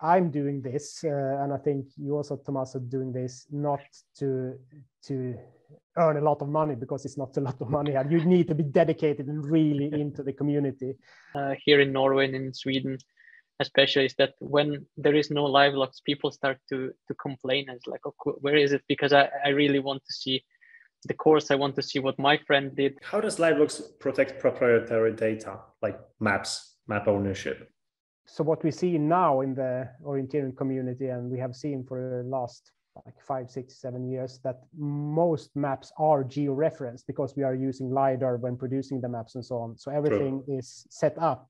I'm doing this, uh, and I think you also, Tommaso, are doing this not to to earn a lot of money because it's not a lot of money, and you need to be dedicated and really into the community. Uh, here in Norway and in Sweden, especially, is that when there is no Livelox, people start to to complain. And it's like, oh, where is it? Because I, I really want to see the course. I want to see what my friend did. How does Livelox protect proprietary data like maps, map ownership? So what we see now in the orienteering community, and we have seen for the last like five, six, seven years, that most maps are geo-referenced because we are using LiDAR when producing the maps and so on. So everything True. is set up.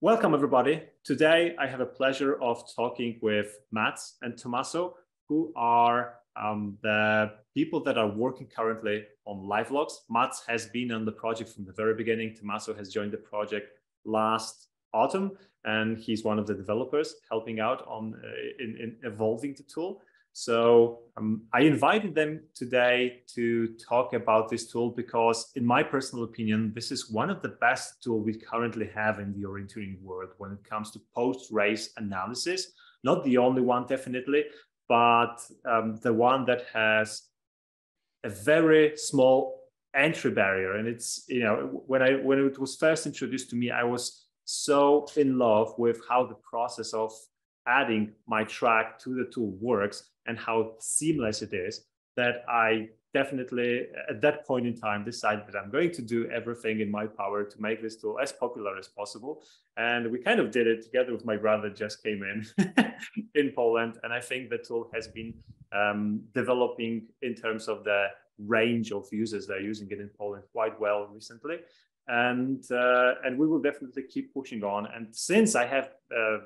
Welcome, everybody. Today, I have a pleasure of talking with Mats and Tommaso, who are um, the people that are working currently on Livelox. Mats has been on the project from the very beginning. Tommaso has joined the project last autumn, and he's one of the developers helping out on uh, in, in, evolving the tool. So um, I invited them today to talk about this tool because, in my personal opinion, this is one of the best tools we currently have in the orienteering world when it comes to post-race analysis. Not the only one, definitely, but um, the one that has a very small entry barrier. And it's you know when I when it was first introduced to me, I was so in love with how the process of adding my track to the tool works and how seamless it is that I definitely at that point in time decided that I'm going to do everything in my power to make this tool as popular as possible. And we kind of did it together with my brother just came in in Poland. And I think the tool has been um, developing in terms of the range of users that are using it in Poland quite well recently. And uh, and we will definitely keep pushing on. And since I have uh,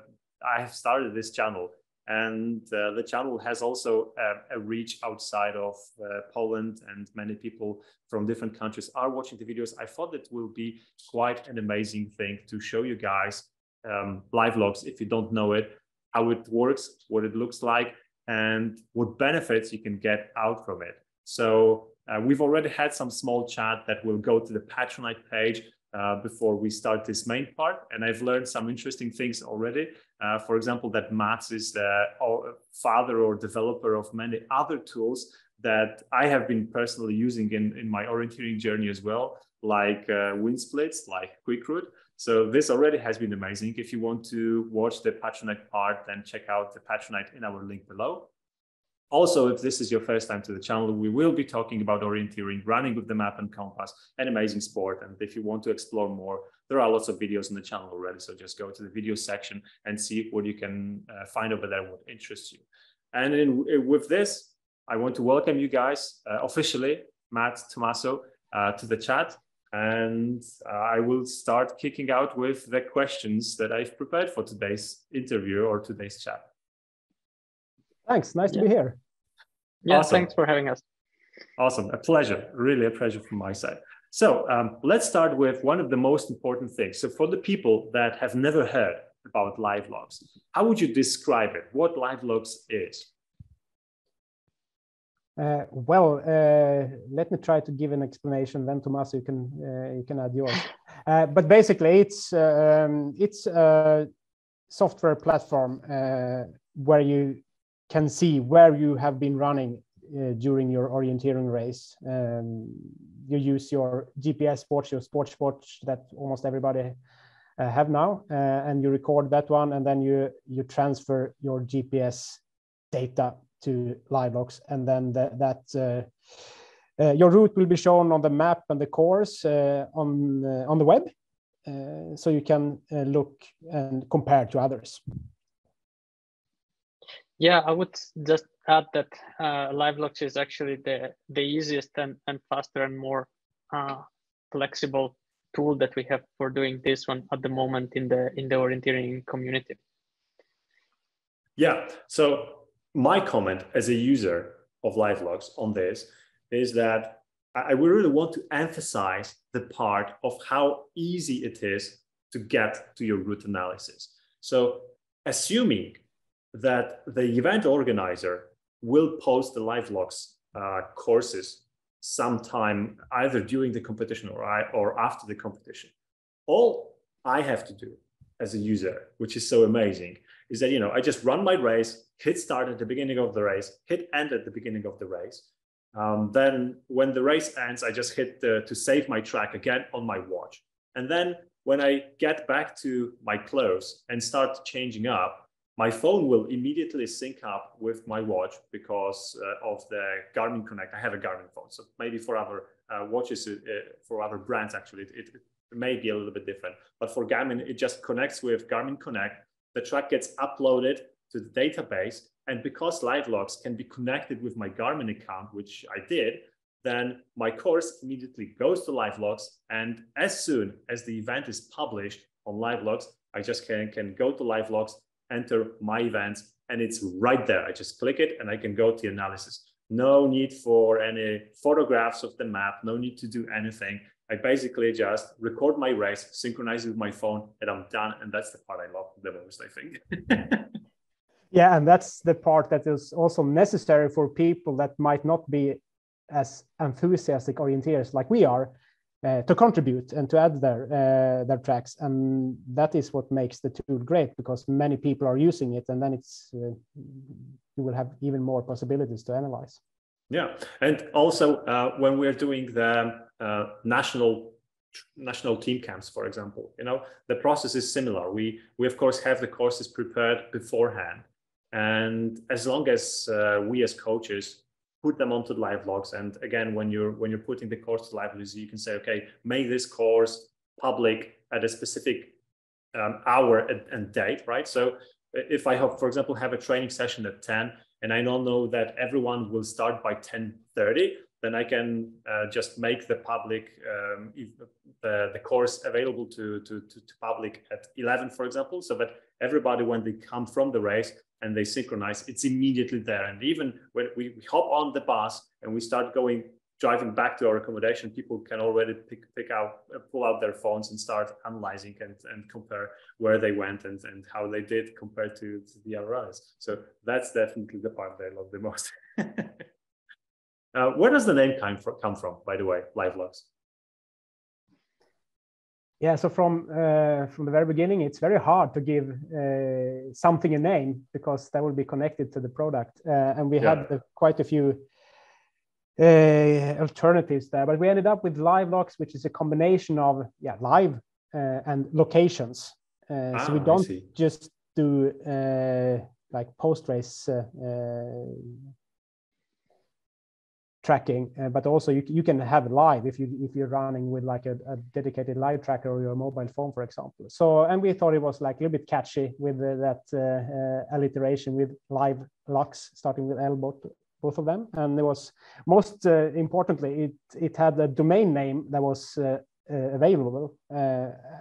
I have started this channel and uh, the channel has also a, a reach outside of uh, Poland and many people from different countries are watching the videos. I thought it will be quite an amazing thing to show you guys um, Livelox if you don't know it, how it works, what it looks like, and what benefits you can get out from it. So uh, we've already had some small chat that will go to the Patronite page uh, before we start this main part. And I've learned some interesting things already. Uh, for example, that Mats is the father or developer of many other tools that I have been personally using in, in my orienteering journey as well, like uh, WinSplits, like QuickRoute. So this already has been amazing. If you want to watch the Patronite part, then check out the Patronite in our link below. Also, if this is your first time to the channel, we will be talking about orienteering, running with the map and compass, an amazing sport. And if you want to explore more, there are lots of videos on the channel already. So just go to the video section and see what you can uh, find over there, what interests you. And in, with this, I want to welcome you guys uh, officially, Matt, Tommaso, uh, to the chat. And uh, I will start kicking out with the questions that I've prepared for today's interview or today's chat. Thanks. Nice yeah. to be here. Yeah, awesome. thanks for having us. Awesome. A pleasure. Really a pleasure from my side. So um, let's start with one of the most important things. So for the people that have never heard about Livelox, how would you describe it? What Livelox is? Uh, well, uh, let me try to give an explanation. Then, Tommaso, you can uh, you can add yours. Uh, but basically, it's um, it's a software platform uh, where you can see where you have been running uh, during your orienteering race. Um, you use your GPS watch, your sports watch that almost everybody uh, have now, uh, and you record that one, and then you you transfer your GPS data to Livelox, and then the, that uh, uh, your route will be shown on the map and the course uh, on on the web, so you can look and compare to others. Yeah, I would just add that uh, Livelox is actually the, the easiest and, and faster and more uh, flexible tool that we have for doing this one at the moment in the in the orienteering community. Yeah. So my comment as a user of Live Livelox on this is that I really want to emphasize the part of how easy it is to get to your route analysis. So assuming that the event organizer will post the Livelox uh, courses sometime either during the competition or, I, or after the competition. All I have to do as a user, which is so amazing, is that you know I just run my race, hit start at the beginning of the race, hit end at the beginning of the race. Um, then when the race ends, I just hit the, to save my track again on my watch. And then when I get back to my clothes and start changing up, my phone will immediately sync up with my watch because uh, of the Garmin Connect. I have a Garmin phone, so maybe for other uh, watches, uh, for other brands, actually, it, it, may be a little bit different. But for Garmin, it just connects with Garmin Connect. The track gets uploaded to the database, and because Livelox can be connected with my Garmin account, which I did, then my course immediately goes to Livelox. And as soon as the event is published on Livelox, I just can, can go to Livelox, enter my events, and it's right there. I just click it and I can go to the analysis. No need for any photographs of the map, no need to do anything. I basically just record my race, synchronize it with my phone, and I'm done. And that's the part I love the most, I think. yeah, and that's the part that is also necessary for people that might not be as enthusiastic orienteers like we are uh, to contribute and to add their uh, their tracks. And that is what makes the tool great because many people are using it and then it's uh, you will have even more possibilities to analyze. Yeah. And also uh, when we're doing the uh, national national team camps for example you know the process is similar. We we of course have the courses prepared beforehand. And as long as uh, we as coaches put them onto the Livelox. And again, when you're when you're putting the course to Livelox, you can say, okay, make this course public at a specific um, hour and, and, date, right? So if I have, for example, have a training session at 10 and I don't know that everyone will start by 10:30, then I can uh, just make the public um, the, the course available to, to, to, to public at 11, for example, so that everybody, when they come from the race, and they synchronize, it's immediately there. And even when we, we hop on the bus and we start going driving back to our accommodation, people can already pick, pick out, uh, pull out their phones and start analyzing and, and compare where they went and, and how they did compared to, to the RIs. So that's definitely the part that I love the most. uh, where does the name come from, come from, by the way, Livelox? Yeah, so from uh, from the very beginning, it's very hard to give uh, something a name because that will be connected to the product, uh, and we yeah. had uh, quite a few uh, alternatives there. But we ended up with Livelox, which is a combination of yeah live uh, and locations. Ah, so we ah, don't just do like post race tracking, uh, but also you, you can have live if you if you're running with like a, a, dedicated live tracker or your mobile phone, for example. So and we thought it was like a little bit catchy with uh, that uh, alliteration with live locks starting with L both of them, and it was most uh, importantly it it had a domain name that was. Uh, available.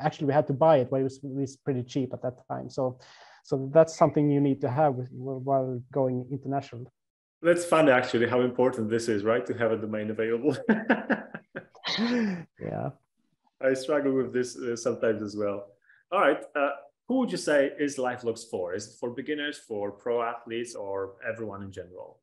actually, we had to buy it, but it was, it was pretty cheap at that time. So, so that's something you need to have while going international. That's fun actually how important this is right? To have a domain available. Yeah. I struggle with this uh, sometimes as well. All right uh, who would you say is Livelox for? Is it for beginners for pro athletes or everyone in general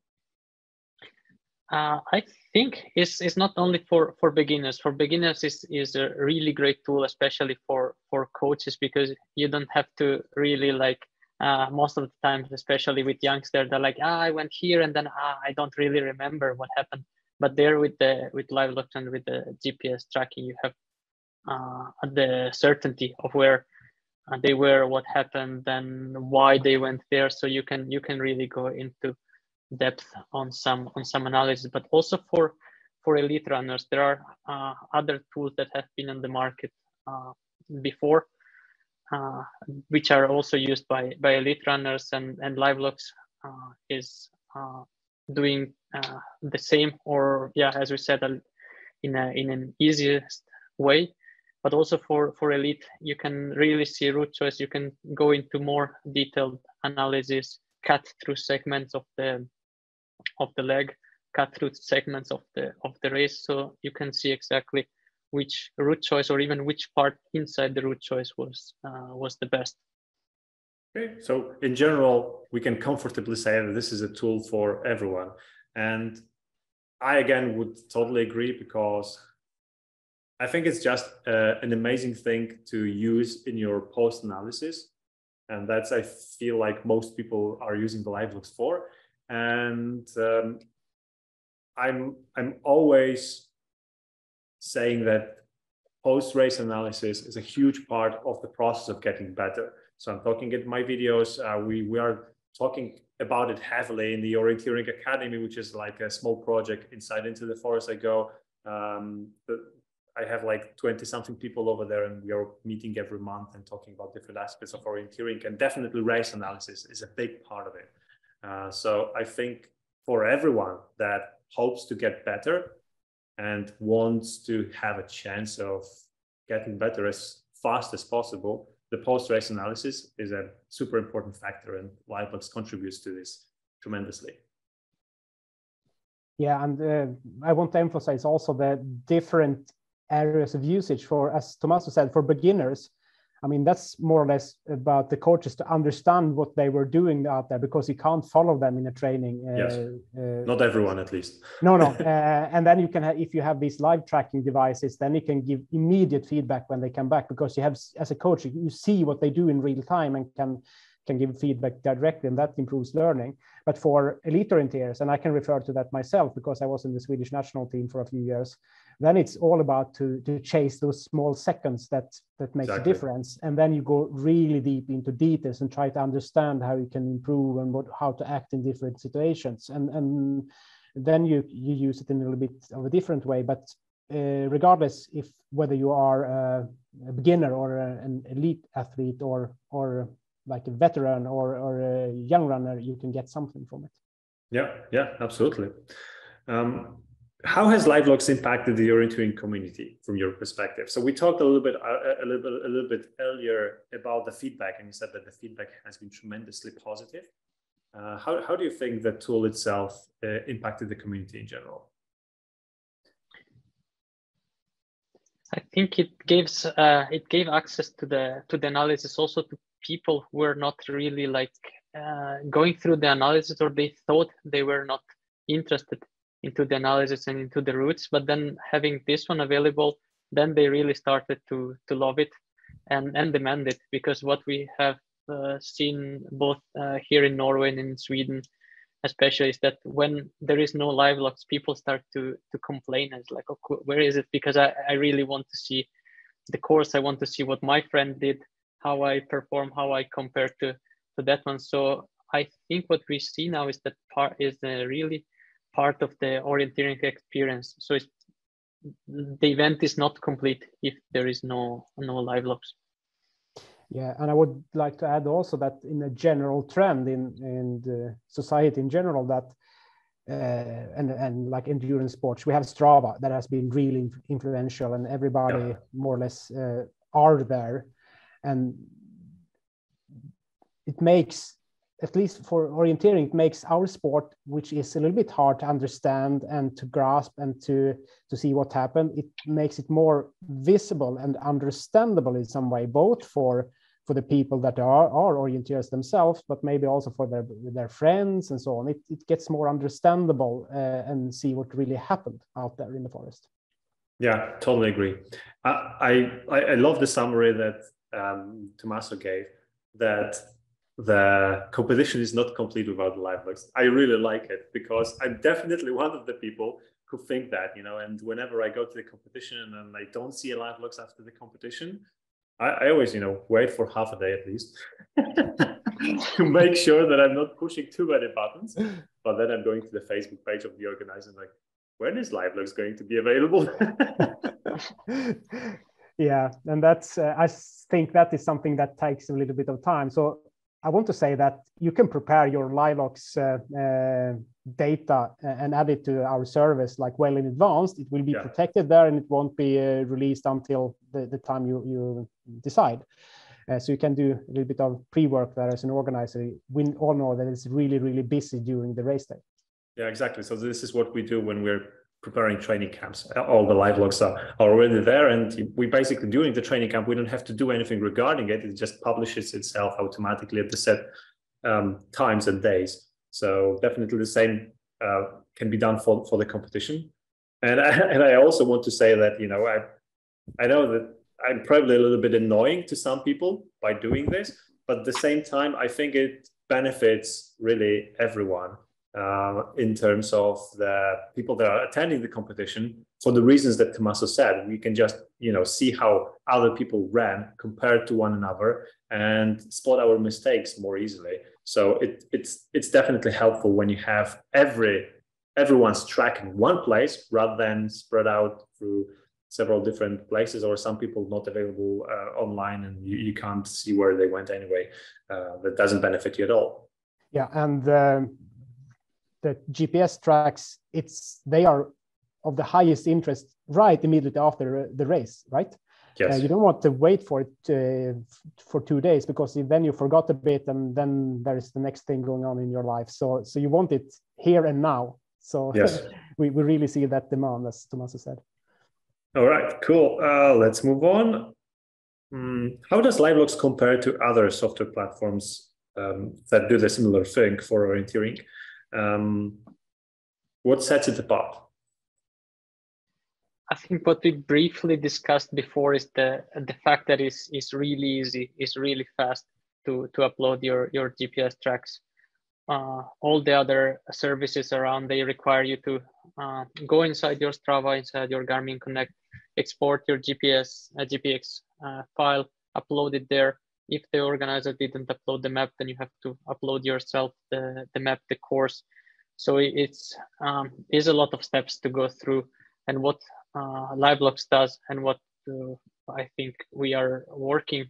uh, I think it's, it's not only for, for beginners. For beginners, is is a really great tool, especially for for coaches, because you don't have to really like uh, most of the times, especially with youngsters, they're like, ah, I went here and then ah, I don't really remember what happened. But there with the with Livelox and with the GPS tracking, you have uh, the certainty of where uh, they were, what happened, and why they went there. So you can you can really go into depth on some on some analysis. But also for for elite runners, there are uh, other tools that have been on the market uh, before uh, which are also used by, by elite runners and, and Livelox uh, is uh, doing the same or yeah, as we said, in, a, in an easiest way but also for for elite you can really see route choice you can go into more detailed analysis cut through segments of the of the leg cut through segments of the of the race so you can see exactly which route choice or even which part inside the route choice was uh, was the best. Okay, so in general, we can comfortably say that this is a tool for everyone, and I again would totally agree because I think it's just uh, an amazing thing to use in your post analysis and that's I feel like most people are using the Livelox for. And um, I'm I'm always saying that post race analysis is a huge part of the process of getting better. So I'm talking in my videos. Uh, we we are talking about it heavily in the Orienteering Academy, which is like a small project inside Into the Forest. I go. Um, I have like 20 something people over there, and we are meeting every month and talking about different aspects of orienteering. And definitely, race analysis is a big part of it. Uh, so I think for everyone that hopes to get better and wants to have a chance of getting better as fast as possible, the post-race analysis is a super important factor, and Livelox contributes to this tremendously. Yeah, and uh, I want to emphasize also the different areas of usage for, as Tommaso said, for beginners. I mean, that's more or less about the coaches to understand what they were doing out there because you can't follow them in a training. Uh, yes. Uh, Not everyone, at least. no, no. Uh, and then you can, have, if you have these live tracking devices, then you can give immediate feedback when they come back because you have, as a coach, you see what they do in real time and can can give feedback directly, and that improves learning. But for elite orienteers, and I can refer to that myself because I was in the Swedish national team for a few years, then it's all about to, to chase those small seconds that that makes exactly. a difference. And then you go really deep into details and try to understand how you can improve and what how to act in different situations. And and then you you use it in a little bit of a different way. But uh, regardless if whether you are a, a beginner or a, an elite athlete or or like a veteran or or a young runner you can get something from it. Yeah yeah absolutely. Um, how has Livelox impacted the orienteering community from your perspective? So we talked a little bit, uh, a little bit, a little bit earlier about the feedback, and you said that the feedback has been tremendously positive. Uh, how, how do you think the tool itself uh, impacted the community in general? I think it gives uh, it gave access to the to the analysis also to people who were not really like uh, going through the analysis or they thought they were not interested into the analysis and into the routes. But then having this one available, then they really started to to love it and and demand it because what we have uh, seen both uh, here in Norway and in Sweden, especially, is that when there is no Livelox, people start to to complain. It's like, oh, where is it? Because I, I really want to see the course. I want to see what my friend did, how I perform, how I compare to to that one. So I think what we see now is that part is uh, really part of the orienteering experience. So the event is not complete if there is no no Livelox. Yeah, and I would like to add also that in a general trend in in the society in general that uh, and and like endurance sports, we have Strava that has been really influential, and everybody yeah. more or less uh, are there, and it makes at least for orienteering, it makes our sport, which is a little bit hard to understand and to grasp and to, to see what happened, it makes it more visible and understandable in some way, both for for the people that are, are orienteers themselves, but maybe also for their their friends and so on. It, it gets more understandable uh, and see what really happened out there in the forest. Yeah, totally agree. I I, I love the summary that um, Tommaso gave that the competition is not complete without Livelox. I really like it because I'm definitely one of the people who think that, you know, and whenever I go to the competition and I don't see a Livelox after the competition, I, I always, you know, wait for half a day at least to make sure that I'm not pushing too many buttons. But then I'm going to the Facebook page of the organizer like, when is Livelox going to be available? yeah, and that's uh, I think that is something that takes a little bit of time. So I want to say that you can prepare your Livelox uh, uh, data and add it to our service like well in advance. It will be yeah. protected there and it won't be uh, released until the, the time you, you decide. Uh, so you can do a little bit of pre-work there as an organizer. We all know that it's really, really busy during the race day. Yeah, exactly. So this is what we do when we're preparing training camps. All the Livelox are, already there. And we basically, during the training camp, we don't have to do anything regarding it. It just publishes itself automatically at the set um, times and days. So definitely the same uh, can be done for, for the competition. And I, and I also want to say that, you know, I, I know that I'm probably a little bit annoying to some people by doing this, but at the same time, I think it benefits really everyone uh, in terms of the people that are attending the competition for the reasons that Tommaso said. We can just you know see how other people ran compared to one another and spot our mistakes more easily. So it, it's it's definitely helpful when you have every everyone's track in one place rather than spread out through several different places or some people not available uh, online and you, you can't see where they went anyway uh, that doesn't benefit you at all yeah and um, the gps tracks it's they are of the highest interest right immediately after the race right yes. Uh, you don't want to wait for it uh, for two days because then you forgot a bit and then there's the next thing going on in your life so so you want it here and now so yes. we, we really see that demand, as Tommaso said. All right, cool. Uh, let's move on. Mm, how does Livelox compare to other software platforms um, that do the similar thing for orienteering? Um, what sets it apart? I think what we briefly discussed before is the the fact that it's, it's really easy, it's really fast to to upload your your GPS tracks uh, all the other services around they require you to uh, go inside your Strava, inside your Garmin Connect, export your GPS uh, GPX uh, file, upload it there. If the organizer didn't upload the map, then you have to upload yourself the, the map, the course. So it's um, is a lot of steps to go through, and what uh, Livelox does, and what uh, I think we are working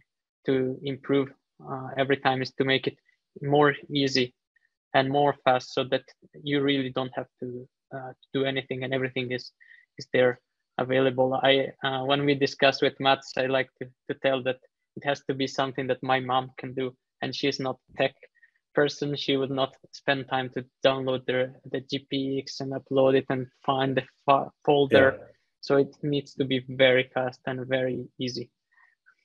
to improve uh, every time is to make it more easy and more fast so that you really don't have to uh, do anything and everything is is there available i uh, when we discuss with Mats i like to, to tell that it has to be something that my mom can do and she's not tech person she would not spend time to download the, the gpx and upload it and find the folder yeah. so it needs to be very fast and very easy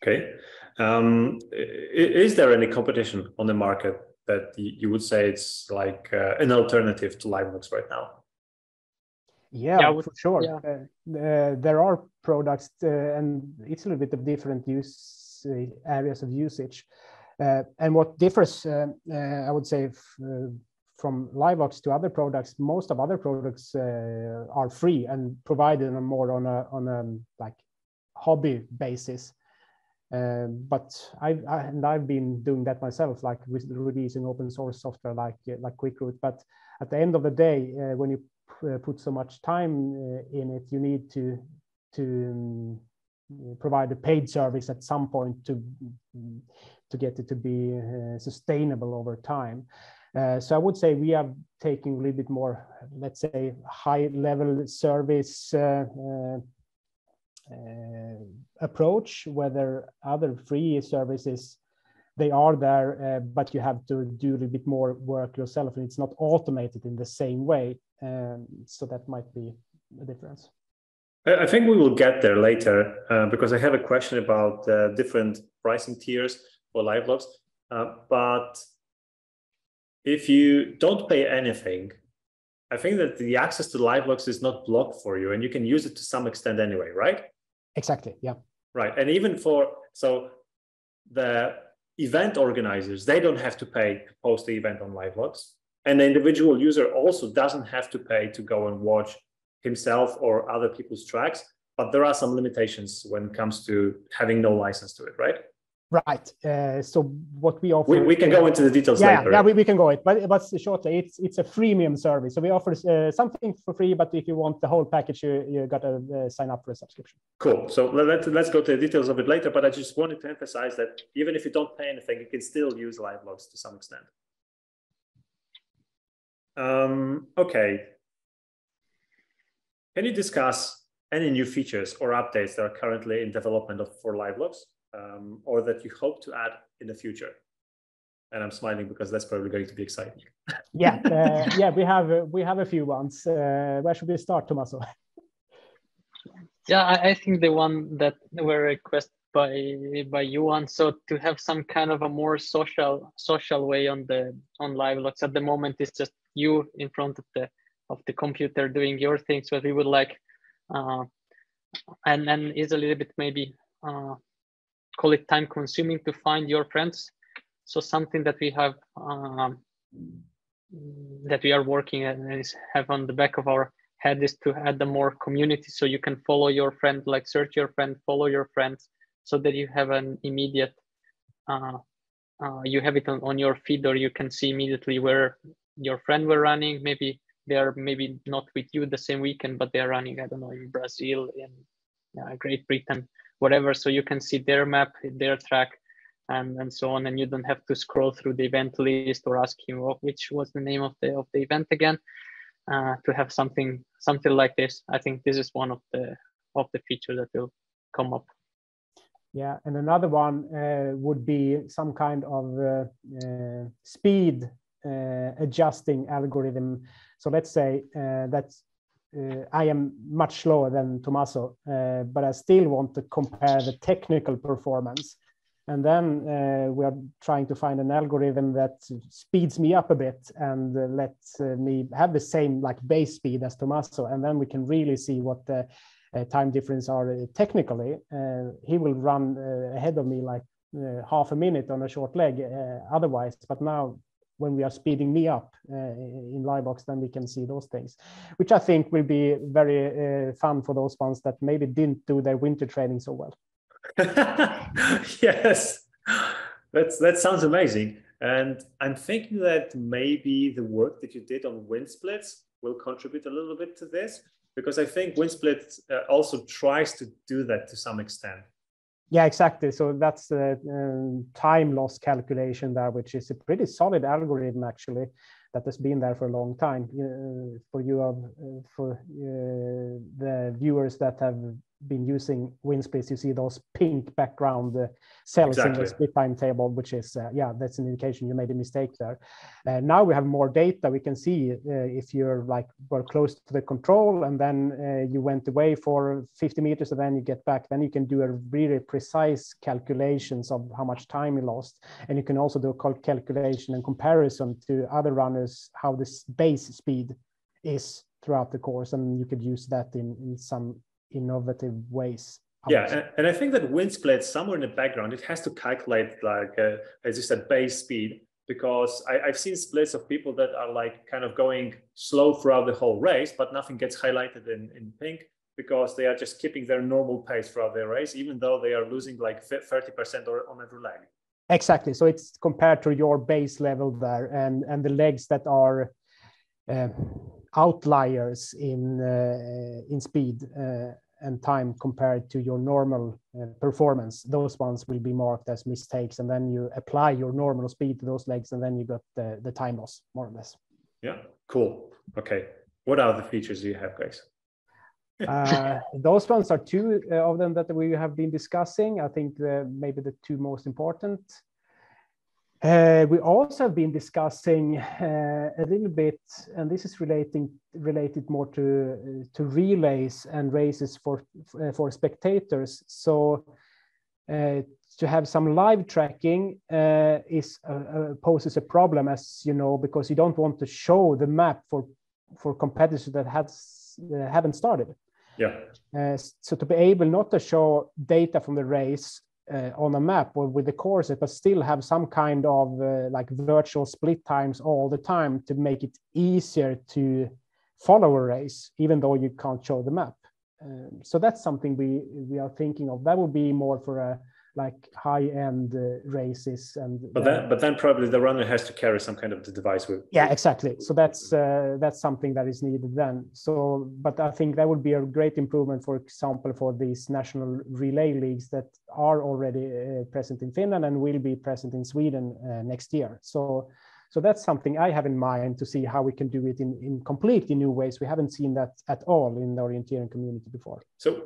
okay um, is there any competition on the market that you would say it's like uh, an alternative to Livelox right now? Yeah, yeah for sure. Yeah. Uh, uh, there are products, uh, and it's a little bit of different use uh, areas of usage. Uh, and what differs, I would say, from Livelox to other products, most of other products are free and provided more on a on a like hobby basis. Um, but I've I, and I've been doing that myself, like with releasing open source software like uh, like QuickRoute. But at the end of the day, uh, when you uh, put so much time uh, in it, you need to to um, provide a paid service at some point to to get it to be uh, sustainable over time. Uh, so I would say we are taking a little bit more, let's say, high level service uh, approach, whether other free services they are there, uh, but you have to do a little bit more work yourself, and it's not automated in the same way. Um, so that might be a difference. I think we will get there later uh, because I have a question about uh, different pricing tiers for Livelox. Uh, but if you don't pay anything, I think that the access to Livelox is not blocked for you, and you can use it to some extent anyway, right? Exactly. Yeah. Right. And even for so the event organizers, they don't have to pay to post the event on Livelox. And the individual user also doesn't have to pay to go and watch himself or other people's tracks. But there are some limitations when it comes to having no license to it, right? Right. Uh, so what we offer, we, we can go into the details yeah, later. Yeah, we, we can go it, but but shortly, it's it's a freemium service. So we offer uh, something for free, but if you want the whole package, you you got to uh, sign up for a subscription. Cool. So let's let's go to the details of it later. But I just wanted to emphasize that even if you don't pay anything, you can still use Livelox to some extent. Um, okay. Can you discuss any new features or updates that are currently in development of, for Livelox? um, or that you hope to add in the future? And I'm smiling because that's probably going to be exciting. yeah, uh, yeah, we have uh, we have a few ones. Uh, where should we start, Tommaso? Yeah, I, I think the one that were requested by by Johan. So to have some kind of a more social social way on the on Livelox at the moment is just you in front of the of the computer doing your things. But we would like, uh, and and is a little bit maybe uh, call it time consuming to find your friends. so something that we have um, that we are working and is have on the back of our head is to add the more community so you can follow your friend like search your friend follow your friends so that you have an immediate uh, uh, you have it on, on your feed or you can see immediately where your friend were running maybe they are maybe not with you the same weekend but they are running i don't know in brazil in uh, great britain whatever. So you can see their map their track and, and so on and you don't have to scroll through the event list or ask him oh, which was the name of the of the event again? Uh, to have something something like this. I think this is one of the of the features that will come up. Yeah and another one uh, would be some kind of uh, uh speed adjusting algorithm so let's say uh, that I am much slower than Tommaso, but I still want to compare the technical performance and then uh, we are trying to find an algorithm that speeds me up a bit and uh, lets uh, me have the same like base speed as Tommaso. And then we can really see what the uh, time difference are uh, technically. Uh, he will run ahead of me like half a minute on a short leg otherwise. But now when we are speeding me up in Livelox, then we can see those things, which I think will be very fun for those ones that maybe didn't do their winter training so well. yes, that's that sounds amazing. And I'm thinking that maybe the work that you did on WinSplits will contribute a little bit to this because I think WinSplit uh, also tries to do that to some extent. Yeah, exactly. So that's the uh, time loss calculation there, which is a pretty solid algorithm actually that has been there for a long time. Uh, for you, uh, for uh, the viewers that have been using WinSplits, you see those pink background uh, cells exactly. in the split time table, which is, uh, yeah, that's an indication you made a mistake there. Uh, now we have more data. We can see uh, if you're like were close to the control and then uh, you went away for 50 meters and then you get back, then you can do a really precise calculations of how much time you lost. And you can also do a calculation and comparison to other runners, how this base speed is throughout the course. And you could use that in, in some innovative ways. Yeah, and, and, I think that WinSplit somewhere in the background, it has to calculate like, uh, as you said, base speed, because I, have seen splits of people that are like kind of going slow throughout the whole race, but nothing gets highlighted in, in pink because they are just keeping their normal pace throughout their race, even though they are losing like 30% or on every leg. Exactly. So it's compared to your base level there and, and the legs that are uh, outliers in uh, in speed uh, and time compared to your normal uh, performance. Those ones will be marked as mistakes and then you apply your normal speed to those legs and then you got the, the time loss more or less. Yeah cool. Okay. What are the features you have guys? Uh, those ones are two of them that we have been discussing. I think the, maybe the two most important uh, we also have been discussing uh, a little bit, and this is relating related more to uh, to relays and races for uh, for spectators. So uh, to have some live tracking uh, is poses a problem, as you know, because you don't want to show the map for for competitors that has haven't started. Yeah. so to be able not to show data from the race uh, on a map or with the courses, but still have some kind of uh, like virtual split times all the time to make it easier to follow a race, even though you can't show the map. Um, so that's something we we are thinking of. That would be more for a like high-end uh, races and but then but then probably the runner has to carry some kind of the device with yeah exactly. So that's uh, that's something that is needed then. So but i think that would be a great improvement for example for these national relay leagues that are already uh, present in finland and will be present in sweden uh, next year. So so that's something I have in mind to see how we can do it in, in completely new ways. We haven't seen that at all in the orienteering community before. So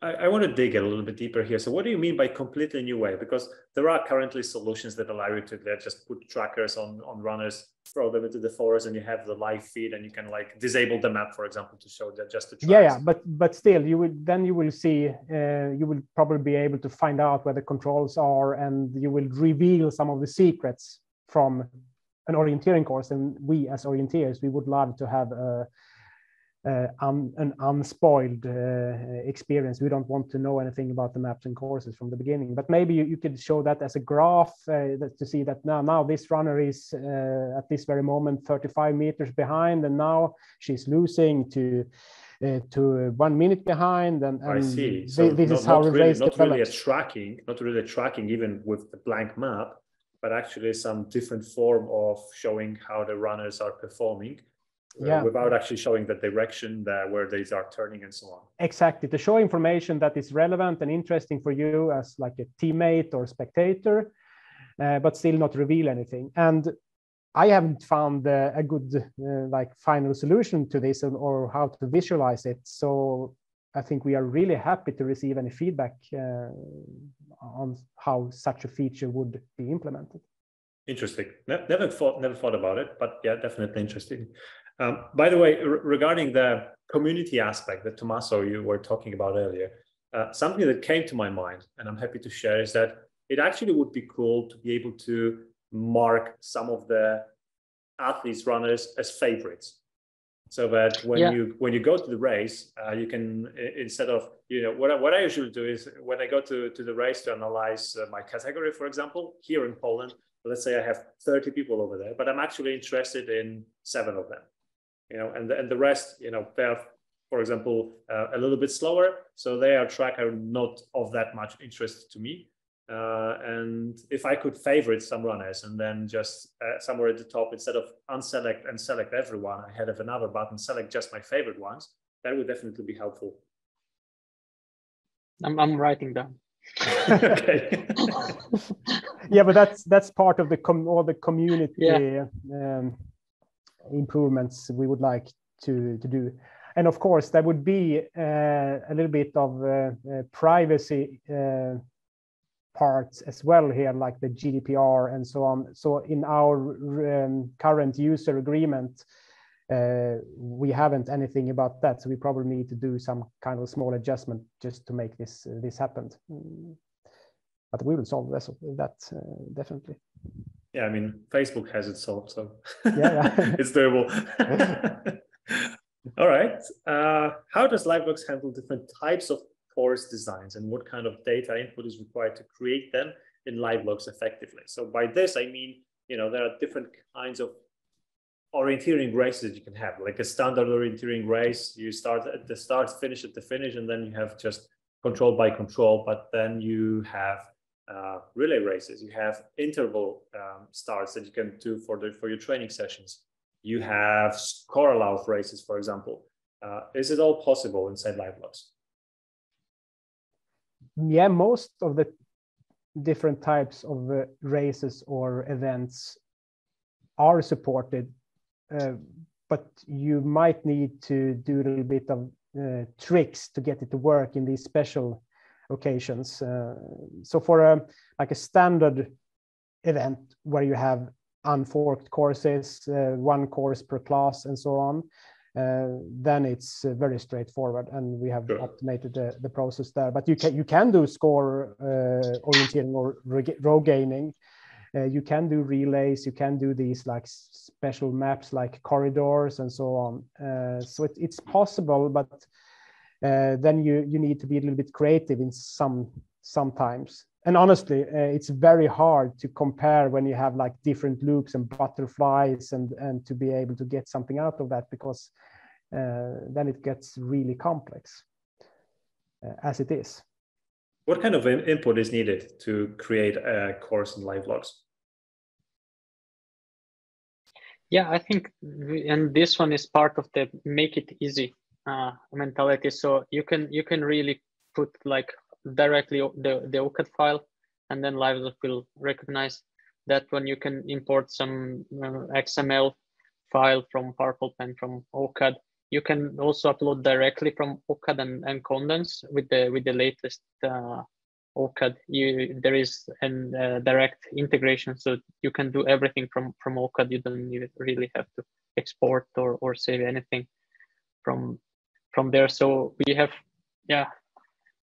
I, I want to dig a little bit deeper here. So what do you mean by completely new way? Because there are currently solutions that allow you to just put trackers on, on runners, throw them into the forest and you have the live feed and you can like disable the map, for example, to show that just the tracks. Yeah, yeah, but but still you will then you will see uh, you will probably be able to find out where the controls are and you will reveal some of the secrets from an orienteering course and we as orienteers we would love to have a uh, un, an unspoiled uh, experience. We don't want to know anything about the maps and courses from the beginning. But maybe you, you could show that as a graph uh, that to see that now now this runner is uh, at this very moment 35 meters behind, and now she's losing to. Uh, to one minute behind, and, and I see. So this not, is how not really, not really a tracking, not really a tracking even with the blank map, but actually some different form of showing how the runners are performing uh, without actually showing the direction that where they are turning and so on. exactly. To show information that is relevant and interesting for you as like a teammate or spectator uh, but still not reveal anything. And i haven't found uh, a good uh, like final solution to this or, or how to visualize it. So i think we are really happy to receive any feedback uh, on how such a feature would be implemented Interesting. Ne- never thought, never thought about it, but yeah, definitely interesting. Um, by the way, re- regarding the community aspect that Tommaso you were talking about earlier, uh, something that came to my mind, and I'm happy to share, is that it actually would be cool to be able to mark some of the athletes, runners as favorites, so that when Yeah. you when you go to the race, uh, you can instead of you know what I, what I usually do is when I go to to the race to analyze uh, my category, for example, here in Poland let's say I have 30 people over there, but I'm actually interested in seven of them, you know, and the, and the rest, you know, they're, for example, uh, a little bit slower. So they are track are not of that much interest to me. Uh, and if I could favorite some runners and then just uh, somewhere at the top, instead of unselect and select everyone, I had of another button, select just my favorite ones, that would definitely be helpful. I'm, I'm writing down. okay. yeah but that's that's part of the com- all the community Yeah. um, improvements we would like to to do and of course there would be uh, a little bit of uh, uh, privacy uh, parts as well here like the gdpr and so on so in our um, current user agreement uh, we haven't anything about that so we probably need to do some kind of small adjustment just to make this uh, this happen but we will solve this, that uh, definitely Yeah, I mean, Facebook has it solved, so Yeah, yeah. it's doable. All right. Uh, how does Livelox handle different types of course designs and what kind of data input is required to create them in Livelox effectively? So by this, I mean, you know, there are different kinds of orienteering races that you can have, like a standard orienteering race. You start at the start, finish at the finish, and then you have just control by control. But then you have uh, relay races. You have interval um, starts that you can do for the for your training sessions. You have score allow races, for example. Uh, is it all possible inside Livelox? Yeah most of the different types of uh, races or events are supported uh, but you might need to do a little bit of uh, tricks to get it to work in these special occasions. Uh, so for a like a standard event where you have unforked courses uh, one course per class and so on then it's uh, very straightforward and we have Sure. automated the, the process there. But you can you can do score uh, orienteering or rogaining. Uh, you can do relays you can do these like special maps like corridors and so on. Uh, so it, it's possible but uh, then you you need to be a little bit creative in some sometimes and honestly uh, it's very hard to compare when you have like different loops and butterflies and and to be able to get something out of that because uh, then it gets really complex uh, as it is What kind of input is needed to create a course in Livelox? Yeah, I think, and this one is part of the make it easy uh, mentality. So you can you can really put like directly the the OCAD file, and then LiveLog will recognize that when you can import some uh, XML file from Purple Pen from OCAD. You can also upload directly from OCAD and, and condense with the with the latest uh, OCAD. You there is an uh, direct integration, so you can do everything from from OCAD. You don't even really have to export or or save anything from from there. So we have yeah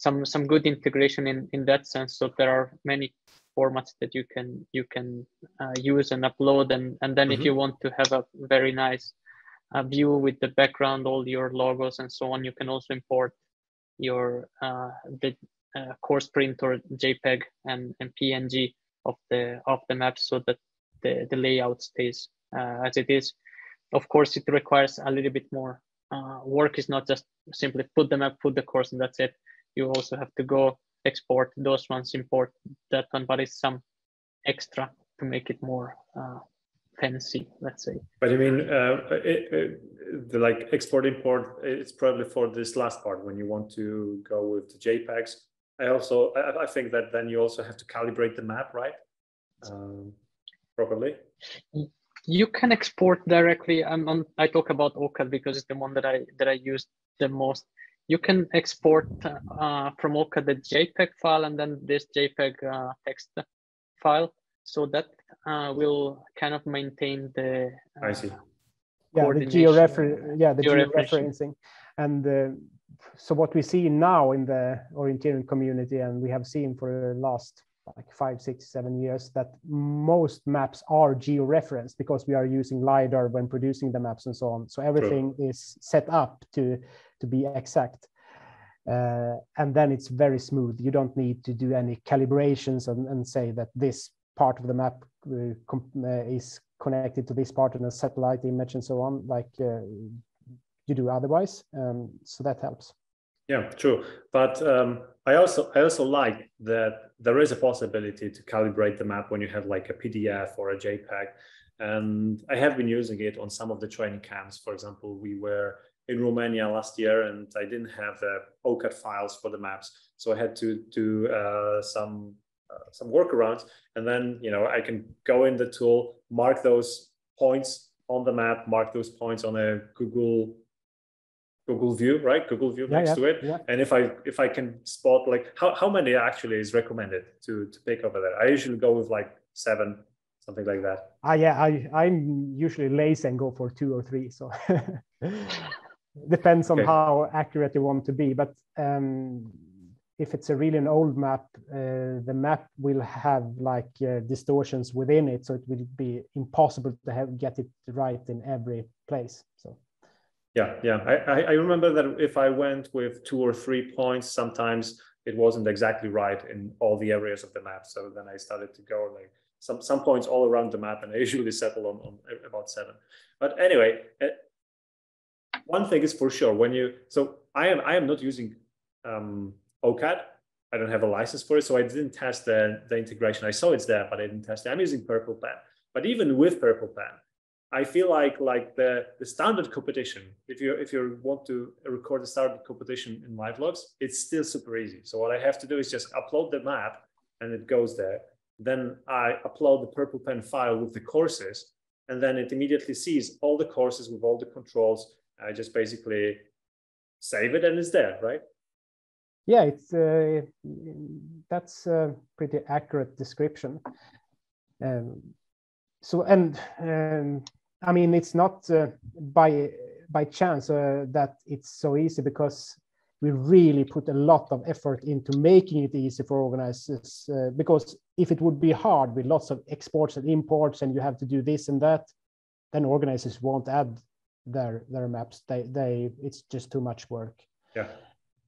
some some good integration in in that sense. So there are many formats that you can you can uh, use and upload, and and then if Mhm. you want to have a very nice a view with the background, all your logos and so on. You can also import your uh, the uh, course print or JPEG and, and PNG of the of the map so that the, the layout stays uh, as it is. Of course, it requires a little bit more uh, work. Is not just simply put the map, put the course, and that's it. You also have to go export those ones, import that one, but it's some extra to make it more uh, fancy, let's say. But I mean, uh, it, it, the like export import, it's probably for this last part when you want to go with the JPEGs. I also, I, I think that then you also have to calibrate the map, right? Um, properly. You can export directly. I'm on, I talk about OCAD because it's the one that I that I use the most. You can export uh, from OCAD the JPEG file and then this JPEG uh, text file so that uh, will kind of maintain the uh, I see. Yeah, the georefer yeah, the georeferencing. And uh, so what we see now in the orienteering community, and we have seen for the last like five, six, seven years, that most maps are georeferenced because we are using LiDAR when producing the maps and so on. So everything True. is set up to, to be exact. Uh, and then it's very smooth. You don't need to do any calibrations and, and say that this part of the map uh, uh, is connected to this part in a satellite image and so on, like uh, you do otherwise. Um, so that helps. Yeah, true. But um, I also I also like that there is a possibility to calibrate the map when you have like a PDF or a JPEG. And I have been using it on some of the training camps. For example, we were in Romania last year, and I didn't have the OCAD files for the maps, so I had to do uh, some uh, some workarounds, and then you know I can go in the tool, mark those points on the map, mark those points on a Google Google View, right? Google View yeah, next yeah, to it. Yeah. And if I if I can spot like how, how many actually is recommended to to pick over there? I usually go with like seven, something like that. Ah, yeah, I I'm usually lazy and go for two or three. So depends on okay. how accurate you want to be. But um, if it's a really an old map, uh, the map will have like uh, distortions within it, so it will be impossible to have get it right in every place. So. Yeah, yeah. I, I remember that if I went with two or three points, sometimes it wasn't exactly right in all the areas of the map. So then I started to go like some some points all around the map, and I usually settle on, on about seven. But anyway, uh, one thing is for sure when you so I am I am not using um, OCAD. I don't have a license for it, so I didn't test the, the integration. I saw it's there, but I didn't test it. I'm using Purple Pen. But even with Purple Pen, I feel like like the, the standard competition, if you if you want to record the standard competition in Livelox, it's still super easy. So what I have to do is just upload the map and it goes there. Then I upload the Purple Pen file with the courses, and then it immediately sees all the courses with all the controls. I just basically save it and it's there, right? yeah, it's uh, that's a pretty accurate description. Um, so, and um, I mean, it's not uh, by by chance uh, that it's so easy because we really put a lot of effort into making it easy for organizers. Uh, because if it would be hard with lots of exports and imports, and you have to do this and that, then organizers won't add their their maps. They they it's just too much work. Yeah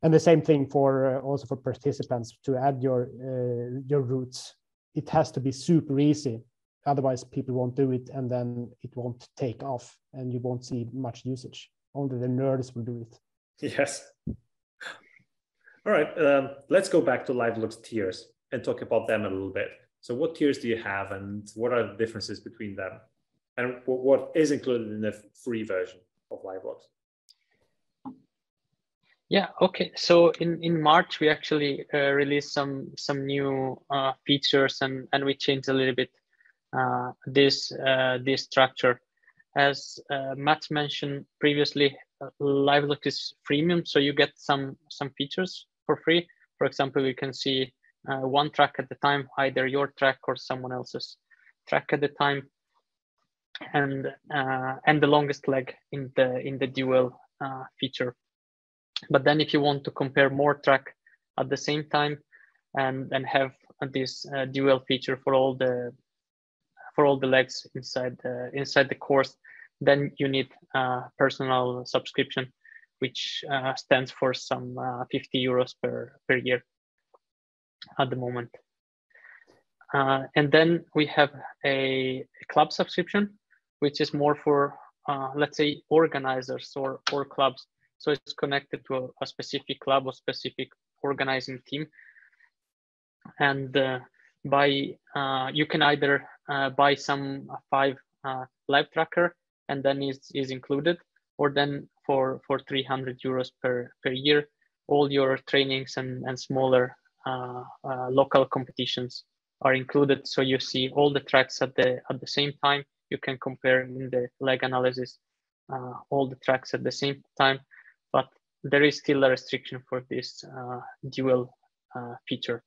and the same thing for uh, also for participants to add your uh, your routes it has to be super easy otherwise people won't do it and then it won't take off and you won't see much usage. Only the nerds will do it. Yes. All right um, let's go back to livelox tiers and talk about them a little bit. So what tiers do you have and what are the differences between them? And what is included in the free version of livelox yeah. Okay. So in in March we actually uh, released some some new uh, features and and we changed a little bit this uh, this structure. As uh, Matt mentioned previously, uh, Livelox is freemium, so you get some some features for free. For example, you can see one track at the time, either your track or someone else's track at the time, and and the longest leg in the in the dual feature but then if you want to compare more track at the same time and and have this uh, dual feature for all the for all the legs inside the inside the course, then you need a personal subscription, which uh, stands for some uh, 50 euros per, per year at the moment. Uh, and then we have a, a, club subscription, which is more for, uh, let's say, organizers or, or clubs. So it's connected to a, a specific club or specific organizing team. And uh, by uh, you can either uh, buy some five uh, live tracker and then is is included, or then for for 300 euros per per year, all your trainings and and smaller uh, uh, local competitions are included. So you see all the tracks at the at the same time. You can compare in the leg analysis uh, all the tracks at the same time, but there is still a restriction for this dual feature.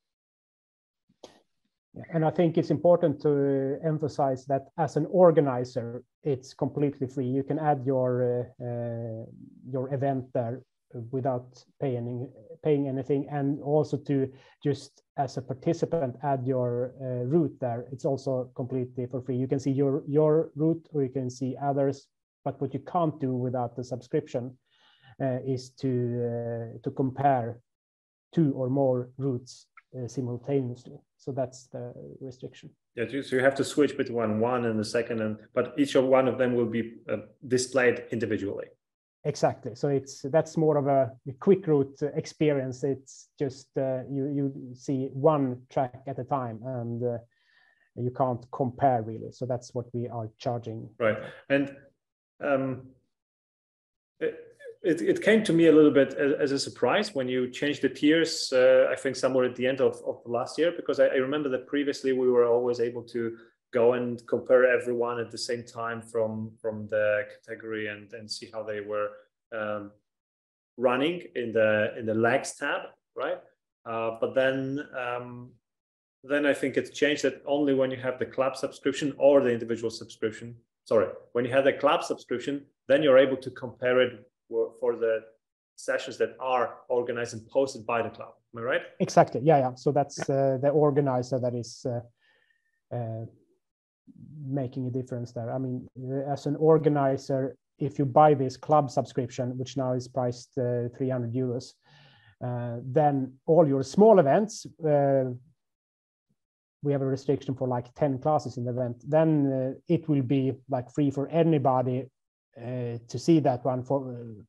And I think it's important to emphasize that as an organizer, it's completely free. You can add your uh, your event there without paying paying anything, and also to just as a participant add your uh, route there. It's also completely for free. You can see your your route, or you can see others. But what you can't do without the subscription uh, is to uh, to compare two or more routes simultaneously. So that's the restriction. Yeah, so you have to switch between one and the second, and but each of one of them will be uh, displayed individually. Exactly. So it's that's more of a quick route experience. It's just uh, you you see one track at a time, and uh, you can't compare really. So that's what we are charging. Right, and um, it, it came to me a little bit as, as a surprise when you changed the tiers, uh, I think somewhere at the end of, of last year, because I, I, remember that previously we were always able to go and compare everyone at the same time from, from the category and, and see how they were um, running in the, in the legs tab, right? Uh, but then, um, then I think it's changed that only when you have the club subscription or the individual subscription, sorry, when you have the club subscription, then you're able to compare it for the sessions that are organized and posted by the club. Am I right? Exactly. Yeah, yeah. So that's uh, the organizer that is uh, uh, making a difference there. I mean, as an organizer, if you buy this club subscription, which now is priced uh, 300 euros, uh, then all your small events, uh, we have a restriction for like 10 classes in the event, then it will be like free for anybody uh, to see that one for uh,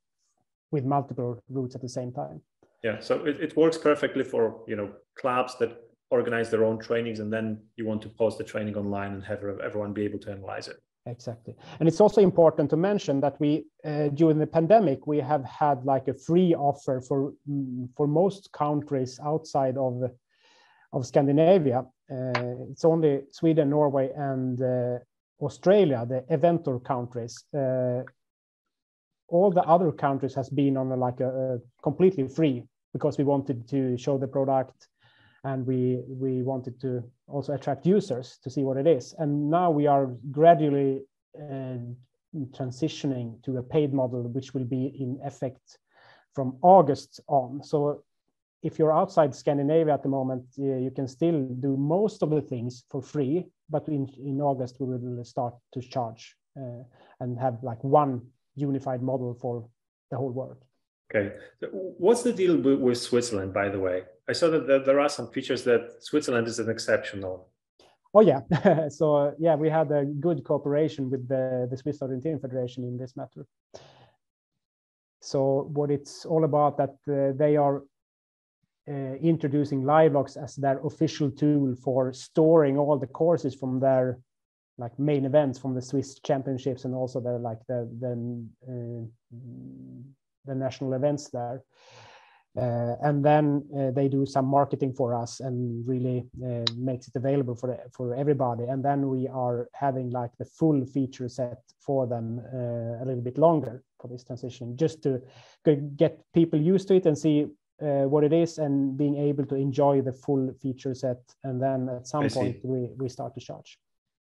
with multiple routes at the same time. Yeah, so it, it works perfectly for you know clubs that organize their own trainings, and then you want to post the training online and have everyone be able to analyze it. Exactly, and it's also important to mention that we uh, during the pandemic we have had like a free offer for mm, for most countries outside of of Scandinavia. Uh, it's only Sweden, Norway, and uh, Australia, the Eventor countries, uh, all the other countries has been on a, like a, a, completely free because we wanted to show the product and we we wanted to also attract users to see what it is. And now we are gradually uh, transitioning to a paid model, which will be in effect from August on. So if you're outside Scandinavia at the moment, you can still do most of the things for free, but in, in August we will start to charge uh, and have like one unified model for the whole world. Okay. What's the deal with Switzerland, by the way? I saw that there are some features that Switzerland is an exceptional. Oh yeah, so uh, yeah, we had a good cooperation with the, the Swiss Orienteering Federation in this matter. So what it's all about that uh, they are introducing Livelox as their official tool for storing all the courses from their like main events from the Swiss championships and also the like the the, uh, the national events there. Uh, and then uh, they do some marketing for us and really uh, makes it available for for everybody. And then we are having like the full feature set for them uh, a little bit longer for this transition, just to get people used to it and see uh, what it is and being able to enjoy the full feature set. And then at some I point we, we start to charge.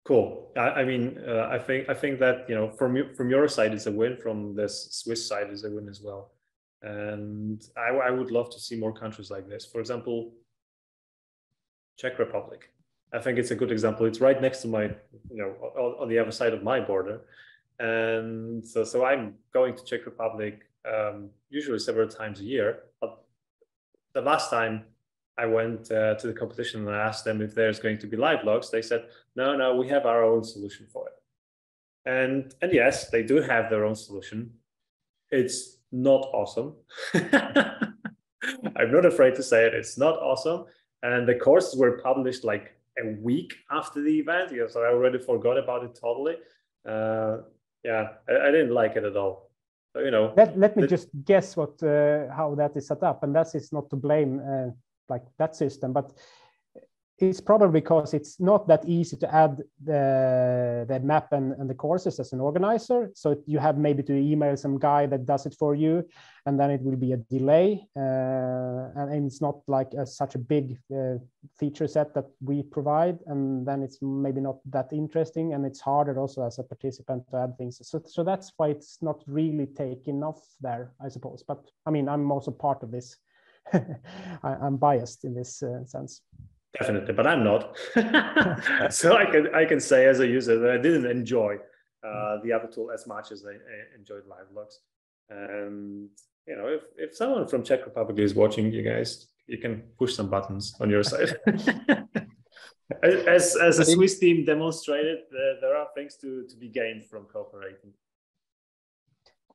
Cool. I, I mean, uh, I think I think that you know from you, from your side it's a win. From this Swiss side is a win as well. And I, I would love to see more countries like this. For example, Czech Republic. I think it's a good example. It's right next to my, you know, on, on the other side of my border. and so so I'm going to Czech Republic um, usually several times a year. The last time I went uh, to the competition and I asked them if there's going to be Livelox, they said, no, no, we have our own solution for it. And and yes, they do have their own solution. It's not awesome. I'm not afraid to say it. It's not awesome. And the courses were published like a week after the event. Yeah, so I already forgot about it totally. Uh, yeah, I, I, didn't like it at all. So, you know, let, let me the, just guess what uh, how that is set up, and that is not to blame uh, like that system, but it's probably because it's not that easy to add the, the map and, and the courses as an organizer. So you have maybe to email some guy that does it for you, and then it will be a delay. Uh, and, and, it's not like a, such a big uh, feature set that we provide, and then it's maybe not that interesting, and it's harder also as a participant to add things. So, so that's why it's not really taken off there, I suppose. But I mean, I'm also part of this. I, am biased in this uh, sense definitely but i'm not. So i can i can say as a user that i didn't enjoy uh, the other tool as much as i, I enjoyed Livelox and you know if, if someone from czech republic is watching you guys you can push some buttons on your side. As as a swiss team demonstrated uh, there are things to to be gained from cooperating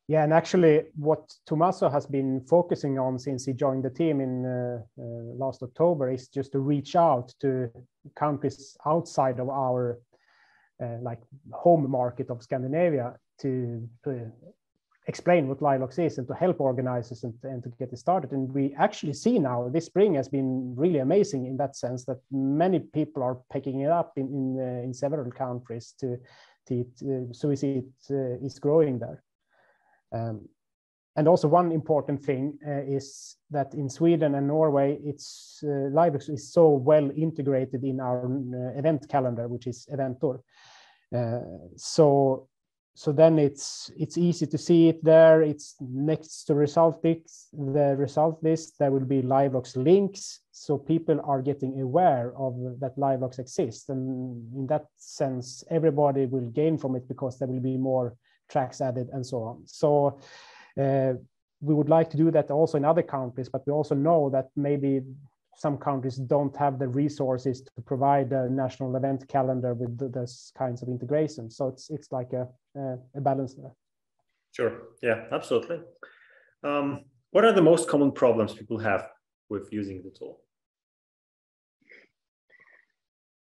yeah, and actually, what Tommaso has been focusing on since he joined the team in uh, uh, last October is just to reach out to countries outside of our uh, like home market of Scandinavia to, to explain what Livelox is and to help organizers and, and to get it started. And we actually see now this spring has been really amazing in that sense that many people are picking it up in in, uh, in several countries to, to uh, so we see it uh, is growing there. Um, and also one important thing uh, is that in Sweden and Norway, it's uh, Livelox is so well integrated in our uh, event calendar, which is Eventor. Uh, so so then it's it's easy to see it there. It's next to result list, the result list. There will be Livelox links, so people are getting aware of that Livelox exists, and in that sense, everybody will gain from it because there will be more tracks added and so on. So uh, we would like to do that also in other countries, but we also know that maybe some countries don't have the resources to provide a national event calendar with those kinds of integration. So it's it's like a, a balance there. Sure. Yeah, absolutely. Um, what are the most common problems people have with using the tool?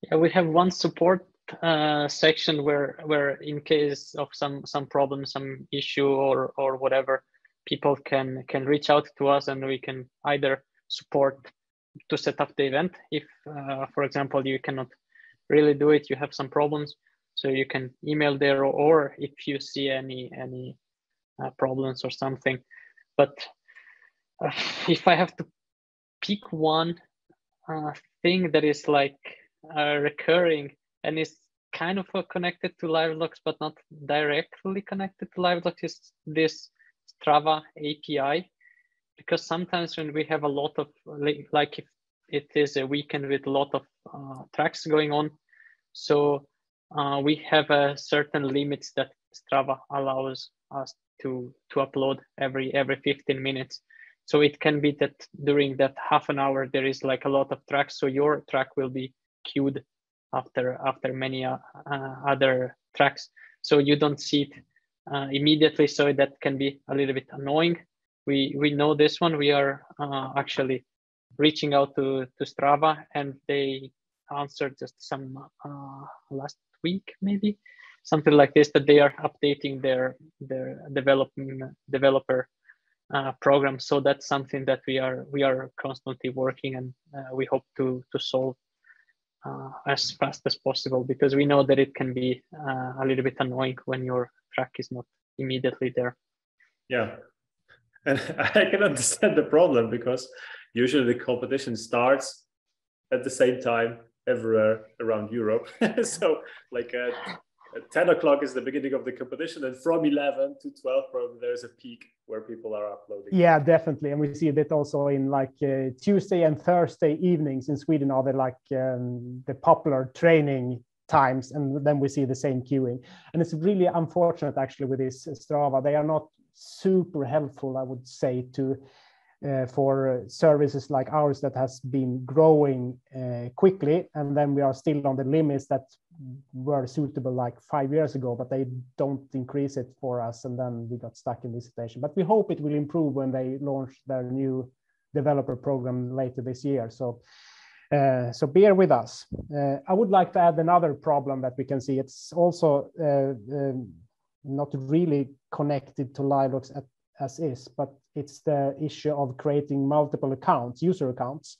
Yeah, we have one support uh, section where where in case of some some problem, some issue or or whatever, people can can reach out to us and we can either support to set up the event if, uh, for example, you cannot really do it, you have some problems, so you can email there or if you see any any uh, problems or something. But uh, if I have to pick one uh, thing that is like recurring and is kind of connected to Livelox, but not directly connected to Livelox is this Strava API. Because sometimes when we have a lot of, like if it is a weekend with a lot of uh, tracks going on, so uh, we have a certain limits that Strava allows us to to upload every every 15 minutes. So it can be that during that half an hour there is like a lot of tracks, so your track will be queued after after many uh, uh, other tracks. So you don't see it uh, immediately. So that can be a little bit annoying. We we know this one. We are actually reaching out to to Strava, and they answered just some last week maybe something like this that they are updating their their developing developer uh, program so that's something that we are we are constantly working and uh, we hope to to solve uh, as fast as possible because we know that it can be uh, a little bit annoying when your track is not immediately there. Yeah, and I can understand the problem because usually the competition starts at the same time everywhere around Europe. so like uh, 10 o'clock is the beginning of the competition and from 11 to 12 probably there's a peak where people are uploading. Yeah definitely. And we see that also in like uh, tuesday and thursday evenings in sweden are the like um, the popular training times and then we see the same queuing. And it's really unfortunate actually with this strava. They are not super helpful i would say to uh, for services like ours that has been growing uh, quickly and then we are still on the limits that were suitable like five years ago but they don't increase it for us and then we got stuck in this situation but we hope it will improve when they launch their new developer program later this year so uh, so bear with us. Uh, I would like to add another problem that we can see. It's also uh, um, not really connected to Livelox as is, but it's the issue of creating multiple accounts, user accounts.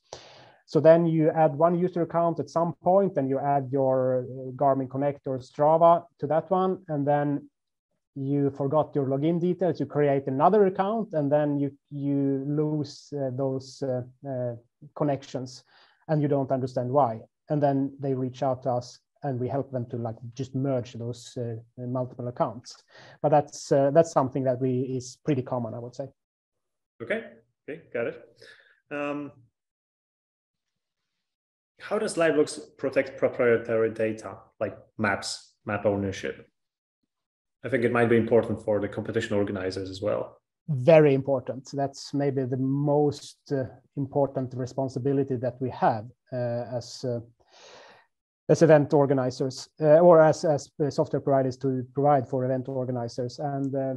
So then you add one user account at some point, and you add your Garmin Connect or Strava to that one, and then you forgot your login details. You create another account, and then you you lose uh, those uh, uh, connections and you don't understand why. And then they reach out to us and we help them to like just merge those uh, multiple accounts. But that's uh, that's something that we is pretty common, I would say. Okay, okay, got it. Um, how does Livelox protect proprietary data like maps, map ownership? I think it might be important for the competition organizers as well very important. That's maybe the most uh, important responsibility that we have uh, as uh, as event organizers uh, or as as software providers to provide for event organizers. And uh,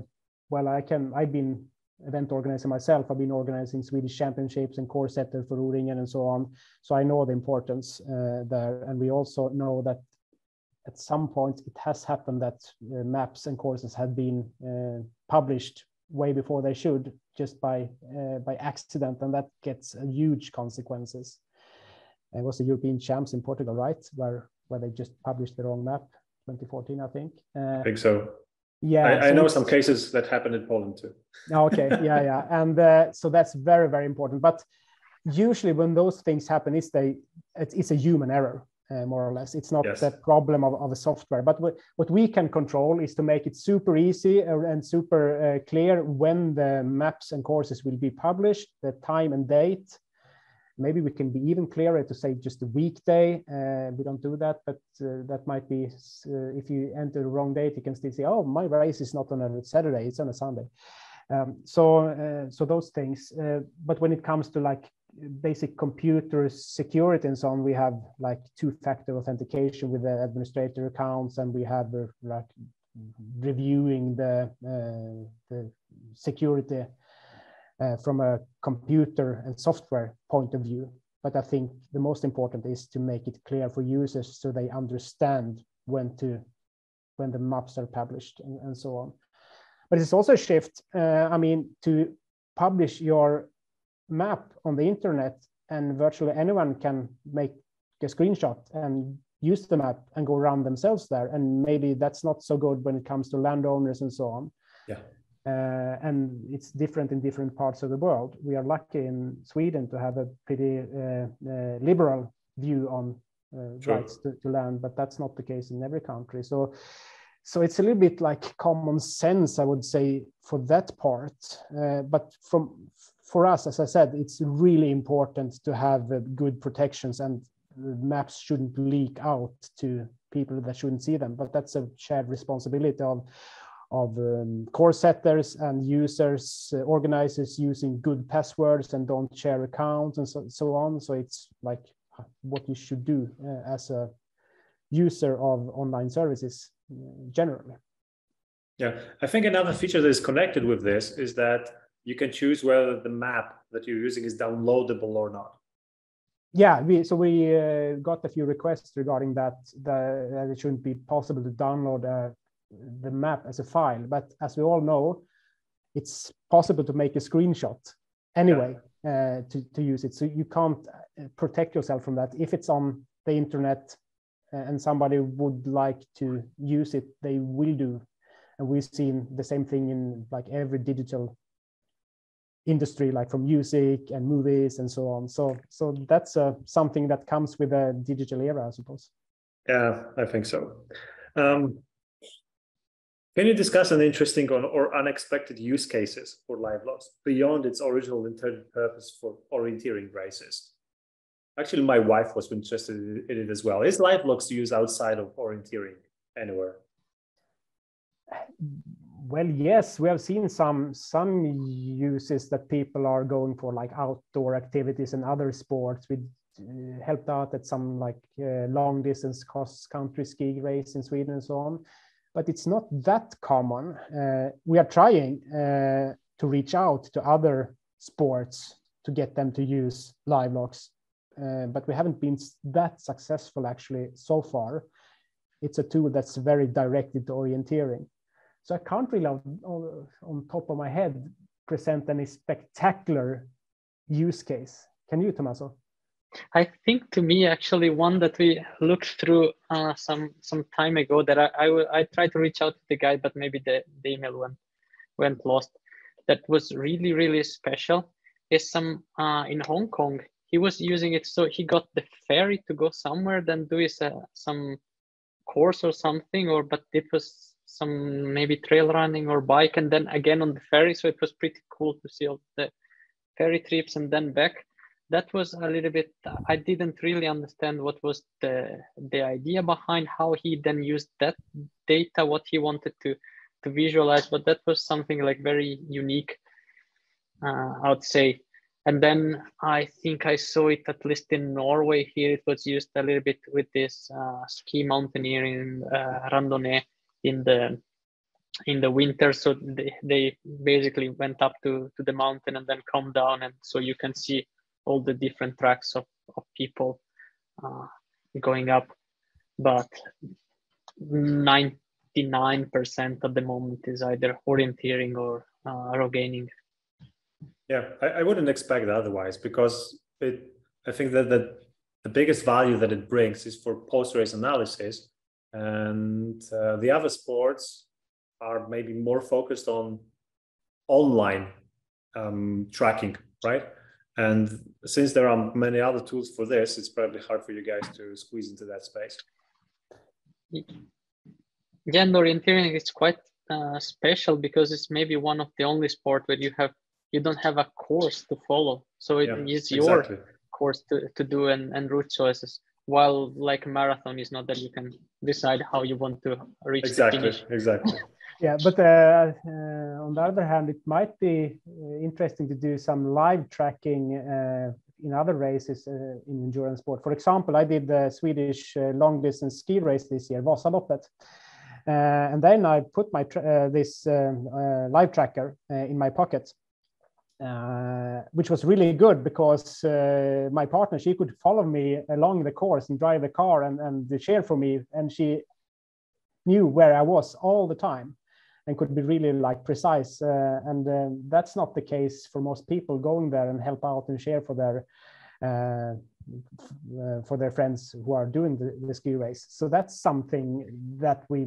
well, I can. I've been event organizer myself. I've been organizing Swedish championships and course setter for O-Ringen and so on. So I know the importance uh, there, and we also know that at some point it has happened that maps and courses have been published way before they should just by uh, by accident and that gets huge consequences it was the european champs in portugal right where where they just published the wrong map 2014 i think uh, i think so yeah i, I know some cases that happened in poland too okay yeah yeah and uh, so that's very very important but usually when those things happen it's they it's a human error uh, more or less. It's not yes. the problem of, of a software. But what, what we can control is to make it super easy uh, and super uh, clear when the maps and courses will be published, the time and date. Maybe we can be even clearer to say just a weekday. Uh, we don't do that, but uh, that might be uh, if you enter the wrong date, you can still say, "Oh, my race is not on a Saturday; it's on a Sunday." Um, so, so those things. but when it comes to like basic computer security and so on, we have like two-factor authentication with the administrator accounts, and we have uh, like reviewing the uh, the security uh, from a computer and software point of view. But I think the most important is to make it clear for users so they understand when to when the maps are published and, and so on. But it's also a shift. Uh, I mean, to publish your map on the internet and virtually anyone can make a screenshot and use the map and go around themselves there. And maybe that's not so good when it comes to landowners and so on. Yeah. Uh, and it's different in different parts of the world. We are lucky in Sweden to have a pretty uh, uh, liberal view on uh, sure. rights to, to, land, but that's not the case in every country. So, so it's a little bit like common sense, I would say, for that part. Uh, but from for us, as I said, it's really important to have uh, good protections and maps shouldn't leak out to people that shouldn't see them. But that's a shared responsibility of of um, course setters and users, uh, organizers using good passwords and don't share accounts and so, so on. So it's like what you should do uh, as a user of online services uh, generally. Yeah, I think another feature that is connected with this is that you can choose whether the map that you're using is downloadable or not. Yeah, we, so we uh, got a few requests regarding that, that it shouldn't be possible to download uh, the map as a file. But as we all know, it's possible to make a screenshot anyway yeah. uh, to, to use it. So you can't uh, protect yourself from that. If it's on the internet uh, and somebody would like to use it, they will do. And we've seen the same thing in like every digital industry like from music and movies and so on so so that's uh, something that comes with a digital era i suppose yeah i think so um, can you discuss an interesting or unexpected use cases for Livelox beyond its original intended purpose for orienteering races Actually, my wife was interested in it as well. Is Livelox used outside of orienteering anywhere? Well, yes, we have seen some some uses that people are going for like outdoor activities and other sports. We uh, helped out at some like uh, long distance cross country ski race in Sweden and so on, but it's not that common. Uh, we are trying uh, to reach out to other sports to get them to use Livelox, uh, but we haven't been that successful actually so far. It's a tool that's very directed to orienteering. So I can't really, on, on top of my head, present any spectacular use case. Can you, Tommaso? I think to me actually one that we looked through uh, some some time ago that I, I, I tried to reach out to the guy but maybe the, the email went went lost that was really really special is some uh, in Hong Kong. He was using it so he got the ferry to go somewhere then do his uh, some course or something or but it was some maybe trail running or bike and then again on the ferry so it was pretty cool to see all the ferry trips and then back that was a little bit i didn't really understand what was the the idea behind how he then used that data what he wanted to to visualize but that was something like very unique uh, i would say. And then i think i saw it at least in norway here. It was used a little bit with this uh, ski mountaineering uh, randonnée in the in the winter. So they, they basically went up to to the mountain and then come down. And so you can see all the different tracks of, of people uh, going up but 99% at the moment is either orienteering or uh, rogaining yeah I, I wouldn't expect otherwise because it i think that the, the biggest value that it brings is for post race analysis and uh, the other sports are maybe more focused on online um, tracking right and since there are many other tools for this it's probably hard for you guys to squeeze into that space yeah and orienteering is quite uh, special because it's maybe one of the only sport where you have you don't have a course to follow so it yeah, is your exactly. course to, to do and, and route choices while like marathon is not that you can decide how you want to reach exactly the finish. exactly yeah but uh, uh, on the other hand it might be uh, interesting to do some live tracking uh, in other races uh, in endurance sport. For example i did the swedish uh, long distance ski race this year vasaloppet. And then i put my this um, live tracker in my pocket which was really good because my partner she could follow me along the course and drive the car and, and cheer for me and she knew where i was all the time and could be really like precise uh, and uh, that's not the case for most people going there and help out and share for their uh, uh, for their friends who are doing the, the ski race so that's something that we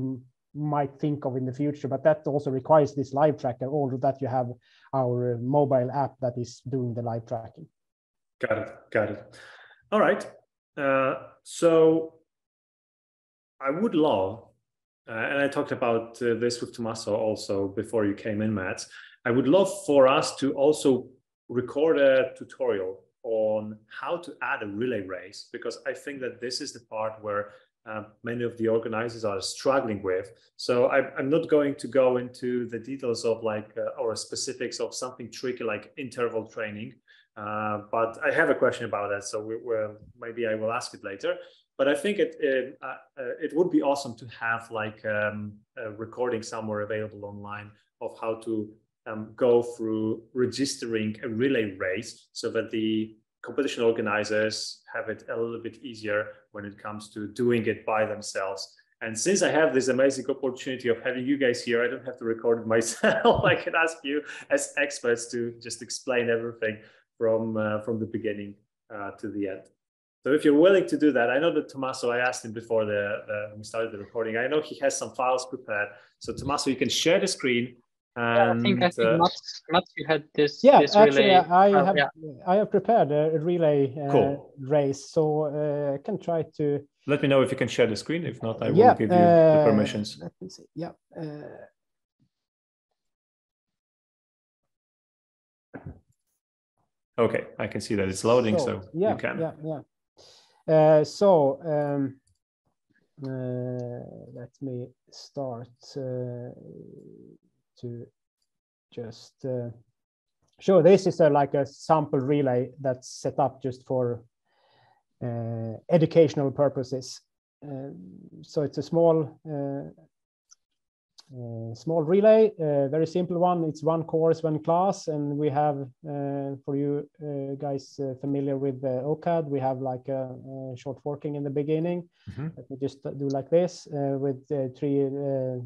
might think of in the future, but that also requires this live tracker, or that you have our mobile app that is doing the live tracking. Got it. Got it. All right. Uh, so I would love, uh, and I talked about uh, this with Tommaso also before you came in, Matt. I would love for us to also record a tutorial on how to add a relay race because I think that this is the part where uh, many of the organizers are struggling with. So I, am not going to go into the details of like uh, or specifics of something tricky like interval training, uh, but I have a question about that. So we, maybe I will ask it later. But I think it it, uh, uh, it would be awesome to have like um, a recording somewhere available online of how to um, go through registering a relay race so that the competition organizers have it a little bit easier when it comes to doing it by themselves. And since I have this amazing opportunity of having you guys here, I don't have to record it myself. I can ask you as experts to just explain everything from uh, from the beginning uh, to the end. So if you're willing to do that, I know that Tommaso, I asked him before the, the we started the recording. I know he has some files prepared. So Tommaso, you can share the screen yeah, I think I think uh, Mats, Mats, you had this. Yeah, this actually, relay. I uh, have yeah. I have prepared a relay uh, cool. race, so uh, I can try to. Let me know if you can share the screen. If not, I will yeah, give you the uh, permissions. Let me see. Yeah. Uh, okay, I can see that it's loading, so, so yeah, you can. Yeah, yeah. Uh, so um, uh, let me start uh, to just uh, show this is a, like a sample relay that's set up just for uh, educational purposes. Uh, so it's a small uh, small relay, uh, very simple one. It's one course, one class, and we have uh, for you uh, guys uh, familiar with the OCAD, we have like a, a short forking in the beginning. Mm-hmm. Let me just do like this with three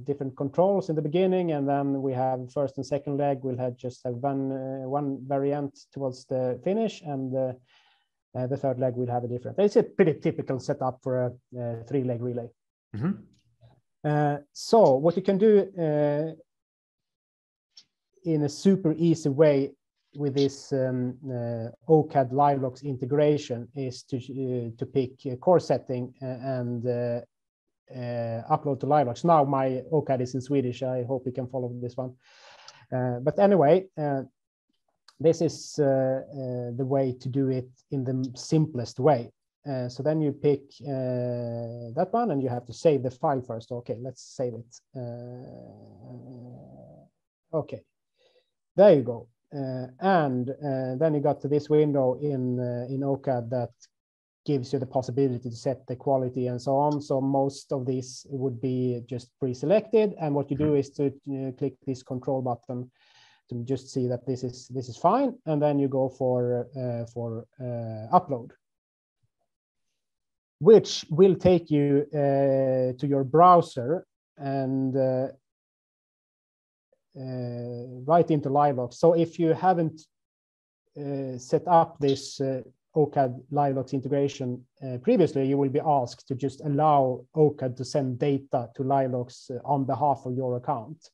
different controls in the beginning, and then we have first and second leg. We'll have just have one one variant towards the finish, and the third leg will have a different. It's a pretty typical setup for a, a three leg relay. Mm-hmm. Uh, so what you can do uh, in a super easy way with this um, uh, OCAD LiveLox integration is to, uh, to pick a course setting and uh, upload to LiveLox. Now my OCAD is in Swedish. I hope you can follow this one. but anyway, this is the way to do it in the simplest way. Uh, so then you pick uh, that one and you have to save the file first. Okay, let's save it. Uh, okay, there you go. Uh, and uh, then you got to this window in, in OCAD that gives you the possibility to set the quality and so on. So most of these would be just pre-selected. And what you do is to click this control button to just see that this is this is fine. And then you go for, for upload which will take you uh, to your browser and uh, uh, right into LiveLox. So if you haven't uh, set up this uh, OCAD LiveLox integration previously, you will be asked to just allow OCAD to send data to LiveLox on behalf of your account.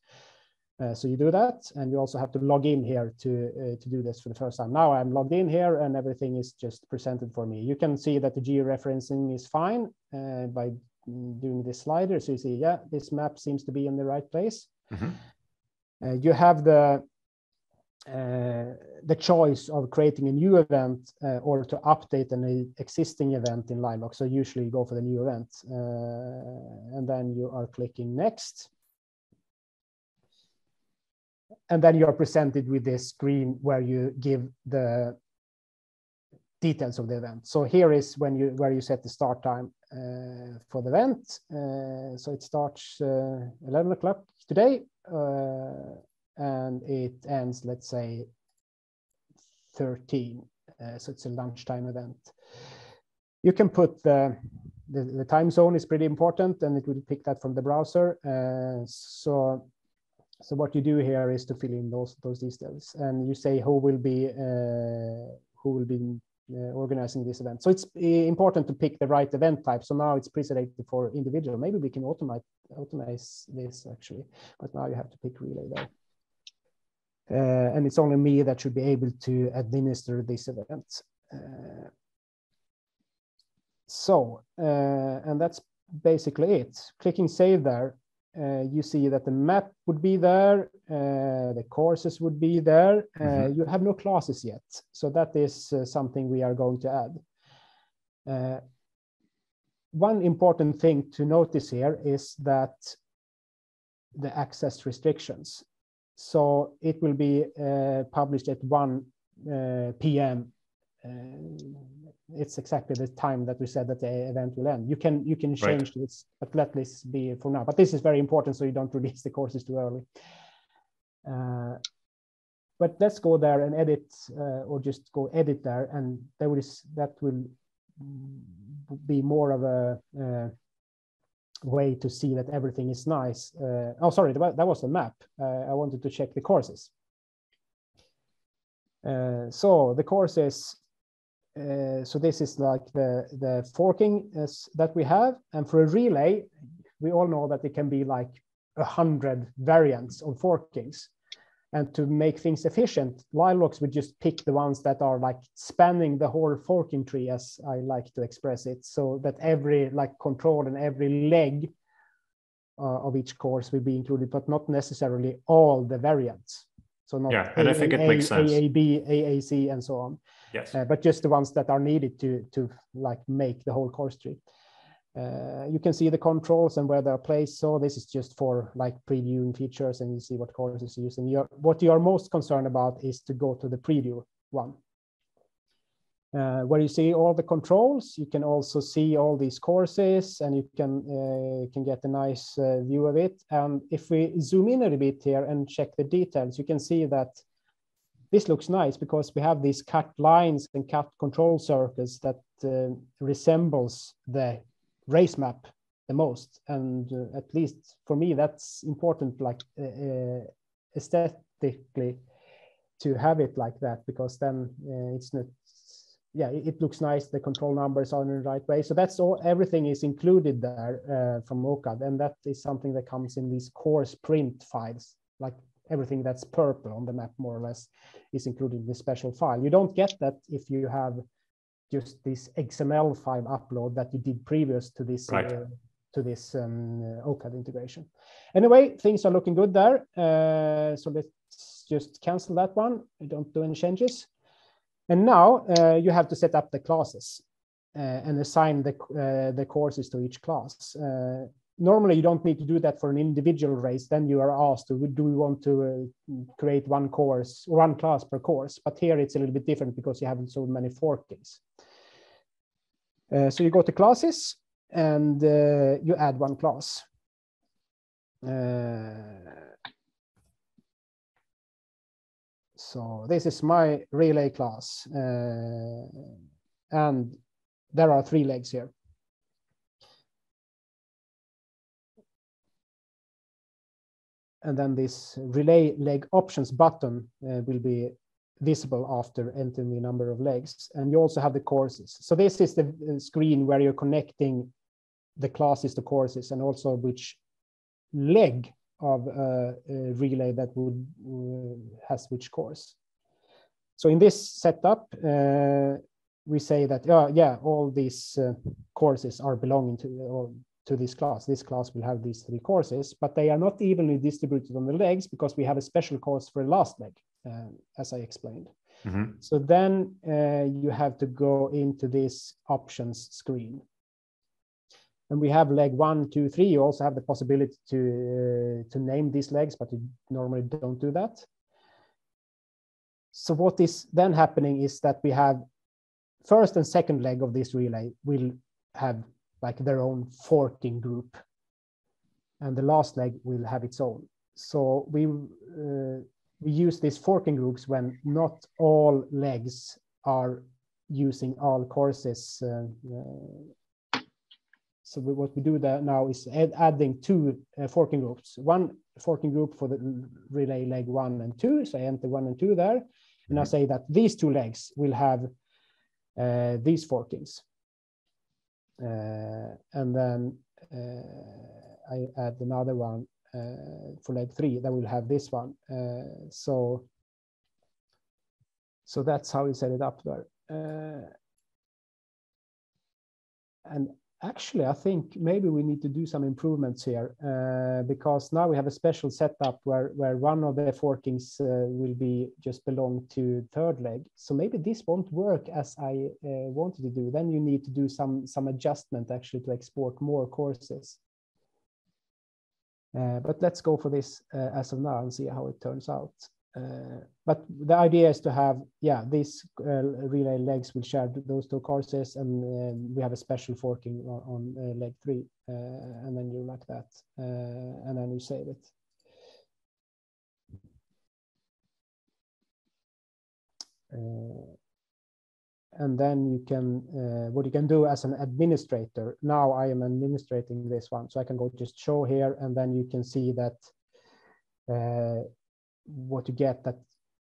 Uh, so you do that, and you also have to log in here to, uh, to do this for the first time. Now I'm logged in here and everything is just presented for me. You can see that the georeferencing is fine uh, by doing this slider. So you see, yeah, this map seems to be in the right place. Mm -hmm. you have the uh, the choice of creating a new event uh, or to update an existing event in LiveLox. So usually you go for the new event uh, and then you are clicking next and then you're presented with this screen where you give the details of the event. So here is when you where you set the start time uh, for the event. Uh, so it starts uh, 11 o'clock today, uh, and it ends, let's say, 13. Uh, so it's a lunchtime event. You can put the, the, the time zone is pretty important, and it will pick that from the browser. Uh, so so what you do here is to fill in those those details, and you say who will be uh, who will be uh, organizing this event. So it's important to pick the right event type. So now it's pre-selected for individual. Maybe we can automate automate this actually, but now you have to pick relay there. Uh, and it's only me that should be able to administer this event. Uh, so, uh, and that's basically it. Clicking save there uh, you see that the map would be there, uh, the courses would be there. Uh, mm -hmm. You have no classes yet. So that is uh, something we are going to add. Uh, one important thing to notice here is that the access restrictions. So it will be published at 1 p.m it's exactly the time that we said that the event will end. You can you can change right. this, but let this be for now. But this is very important, so you don't release the courses too early. Uh, but let's go there and edit, uh, or just go edit there, and there will that will be more of a uh, way to see that everything is nice. Uh, oh, sorry, that was the map. Uh, I wanted to check the courses. Uh, so the courses uh, so this is like the, the forking that we have. And for a relay, we all know that it can be like a hundred variants of forkings. And to make things efficient, LiveLox would just pick the ones that are like spanning the whole forking tree, as I like to express it, so that every like control and every leg uh, of each course will be included, but not necessarily all the variants. So not yeah, and I think it makes sense. AAB, AAC, and so on. Yes. uh, but just the ones that are needed to to like make the whole course tree. Uh, you can see the controls and where they're placed. So this is just for like previewing features and you see what courses you're using. You're, what you are most concerned about is to go to the preview one. Uh, where you see all the controls, you can also see all these courses and you can, uh, can get a nice uh, view of it. And if we zoom in a little bit here and check the details, you can see that this looks nice because we have these cut lines and cut control circles that uh, resembles the race map the most. And uh, at least for me that's important like uh, uh, aesthetically to have it like that because then uh, it's not yeah it, it, looks nice. The control numbers are in the right way. So that's all everything is included there from OCAD and that is something that comes in these course print files like everything that's purple on the map more or less is included in this special file you don't get that if you have just this XML file upload that you did previous to this right. uh, to this um, uh, OCAD integration. Anyway, things are looking good there. Uh, so let's just cancel that one. We don't do any changes. And now uh, you have to set up the classes uh, and assign the uh, the courses to each class. Normally, you don't need to do that for an individual race. Then you are asked, do we want to create one course, one class per course? But here it's a little bit different because you have so many forkings. Uh, so you go to classes and uh, you add one class. Uh, so this is my relay class. and there are three legs here. And then this relay leg options button will be visible after entering the number of legs. And you also have the courses. So this is the screen where you're connecting the classes to courses and also which leg of a, a relay that would uh, has which course. So in this setup, uh, we say that, uh, yeah, all these uh, courses are belonging to, to this class. This class will have these three courses, but they are not evenly distributed on the legs because we have a special course for the last leg. Uh, as I explained. Mm -hmm. So then uh, you have to go into this options screen. And we have leg one, two, three. You also have the possibility to, uh, to name these legs, but you normally don't do that. So what is then happening is that we have first and second leg of this relay will have like their own forking group. And the last leg will have its own. So we uh, we use these forking groups when not all legs are using all courses. Uh, uh, so we, what we do there now is add, adding two uh, forking groups. One forking group for the relay leg one and two. So I enter one and two there. And I mm-hmm. say that these two legs will have uh, these forkings. Uh, and then uh, I add another one uh, for leg three that will have this one. Uh, so, so that's how we set it up there. Uh, and actually, I think maybe we need to do some improvements here uh, because now we have a special setup where, where one of the forkings uh, will be just belong to third leg. So maybe this won't work as I uh, wanted to do. Then you need to do some, some adjustment actually to export more courses. Uh, but let's go for this uh, as of now and see how it turns out. Uh, but the idea is to have, yeah, these relay legs will share those two courses and we have a special forking on, on leg three and then you like that and then you save it. Uh, and then you can uh, what you can do as an administrator now i am administrating this one so i can go just show here and then you can see that uh, what you get that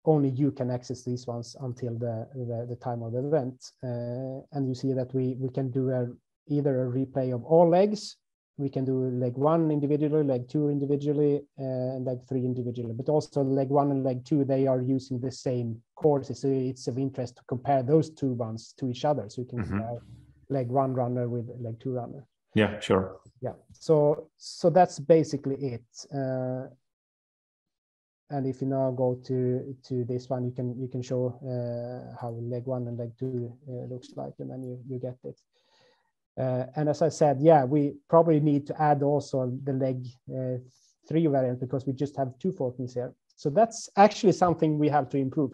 only you can access these ones until the the, the time of the event uh, and you see that we we can do a either a replay of all legs we can do leg one individually, leg two individually, uh, and leg three individually. But also leg one and leg two, they are using the same courses. So it's of interest to compare those two ones to each other. So you can mm -hmm. compare leg one runner with leg two runner. Yeah, sure. Yeah. So so that's basically it. Uh, and if you now go to to this one, you can you can show uh, how leg one and leg two uh, looks like, and then you you get it. Uh, and as I said, yeah, we probably need to add also the leg uh, three variant because we just have two forkings here. So that's actually something we have to improve.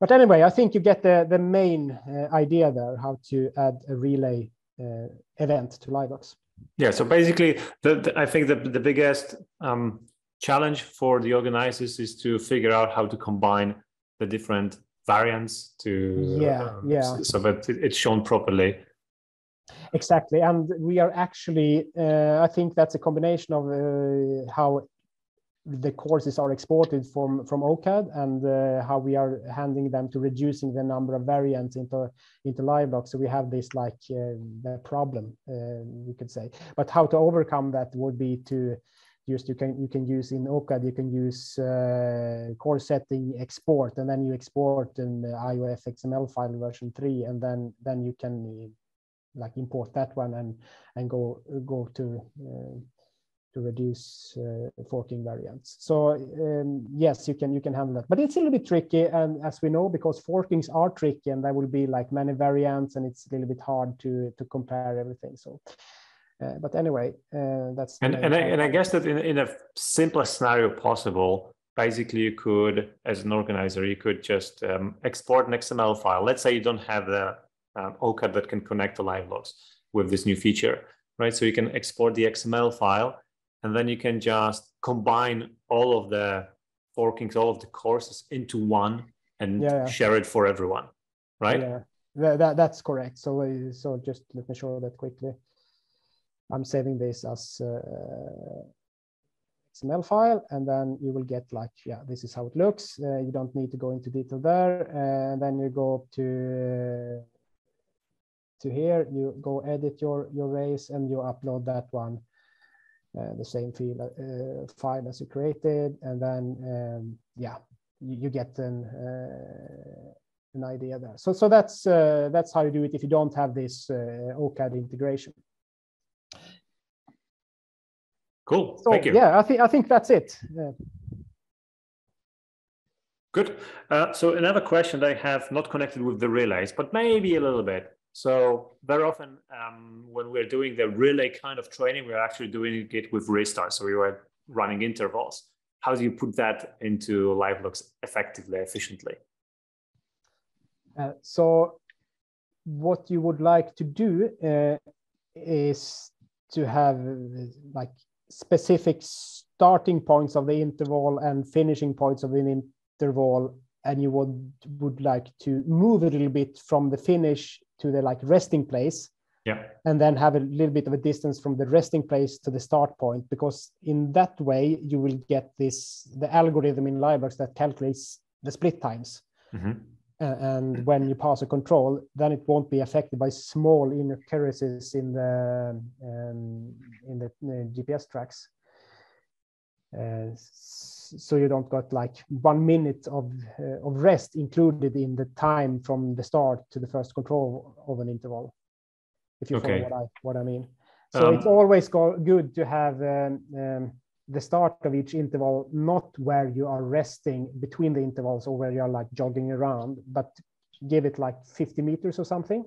But anyway, I think you get the, the main uh, idea there, how to add a relay uh, event to Livelox. Yeah, so basically, the, the, I think the, the biggest um, challenge for the organizers is to figure out how to combine the different variants to yeah, um, yeah. so that it's shown properly exactly and we are actually uh, i think that's a combination of uh, how the courses are exported from from OCAD and uh, how we are handling them to reducing the number of variants into into Livelox. So we have this like uh, the problem, uh, we could say. But how to overcome that would be to just you can you can use in OCAD you can use uh, course setting export and then you export the IOF XML file version three and then then you can like import that one and and go go to uh, to reduce uh, forking variants. So um, yes, you can you can handle that, but it's a little bit tricky. And as we know, because forkings are tricky, and there will be like many variants, and it's a little bit hard to to compare everything. So. Uh, but anyway, uh, that's and and I, and I guess that in, in a simplest scenario possible, basically you could, as an organizer, you could just um, export an XML file. Let's say you don't have the um, OCAD that can connect to logs with this new feature, right? So you can export the XML file and then you can just combine all of the forkings, all of the courses into one and yeah, yeah. share it for everyone, right? Yeah, that, that, that's correct. So, uh, so just let me show that quickly. I'm saving this as uh, XML file, and then you will get like, yeah, this is how it looks. Uh, you don't need to go into detail there. And then you go up to to here, you go edit your your race, and you upload that one the same file, uh, file as you created, and then um, yeah, you, you, get an uh, an idea there. So so that's that's how you do it if you don't have this OCAD integration. Cool. So, Thank you. Yeah, I think I think that's it. Good. Uh, so another question I have not connected with the relays, but maybe a little bit. So very often um, when we're doing the relay kind of training, we're actually doing it with restarts. So we were running intervals. How do you put that into Livelox effectively, efficiently? Uh, so what you would like to do uh, is to have like specific starting points of the interval and finishing points of the interval and you would would like to move a little bit from the finish to the like resting place yeah. and then have a little bit of a distance from the resting place to the start point because in that way you will get this the algorithm in Livelox that calculates the split times. Mm-hmm. uh, and when you pass a control then it won't be affected by small inaccuracies in the um, in the uh, gps tracks. Uh, so you don't got like one minute of uh, of rest included in the time from the start to the first control of an interval. If you okay. follow what I what I mean. So um, it's always go, good to have um, um, the start of each interval not where you are resting between the intervals or where you are like jogging around, but give it like 50 meters or something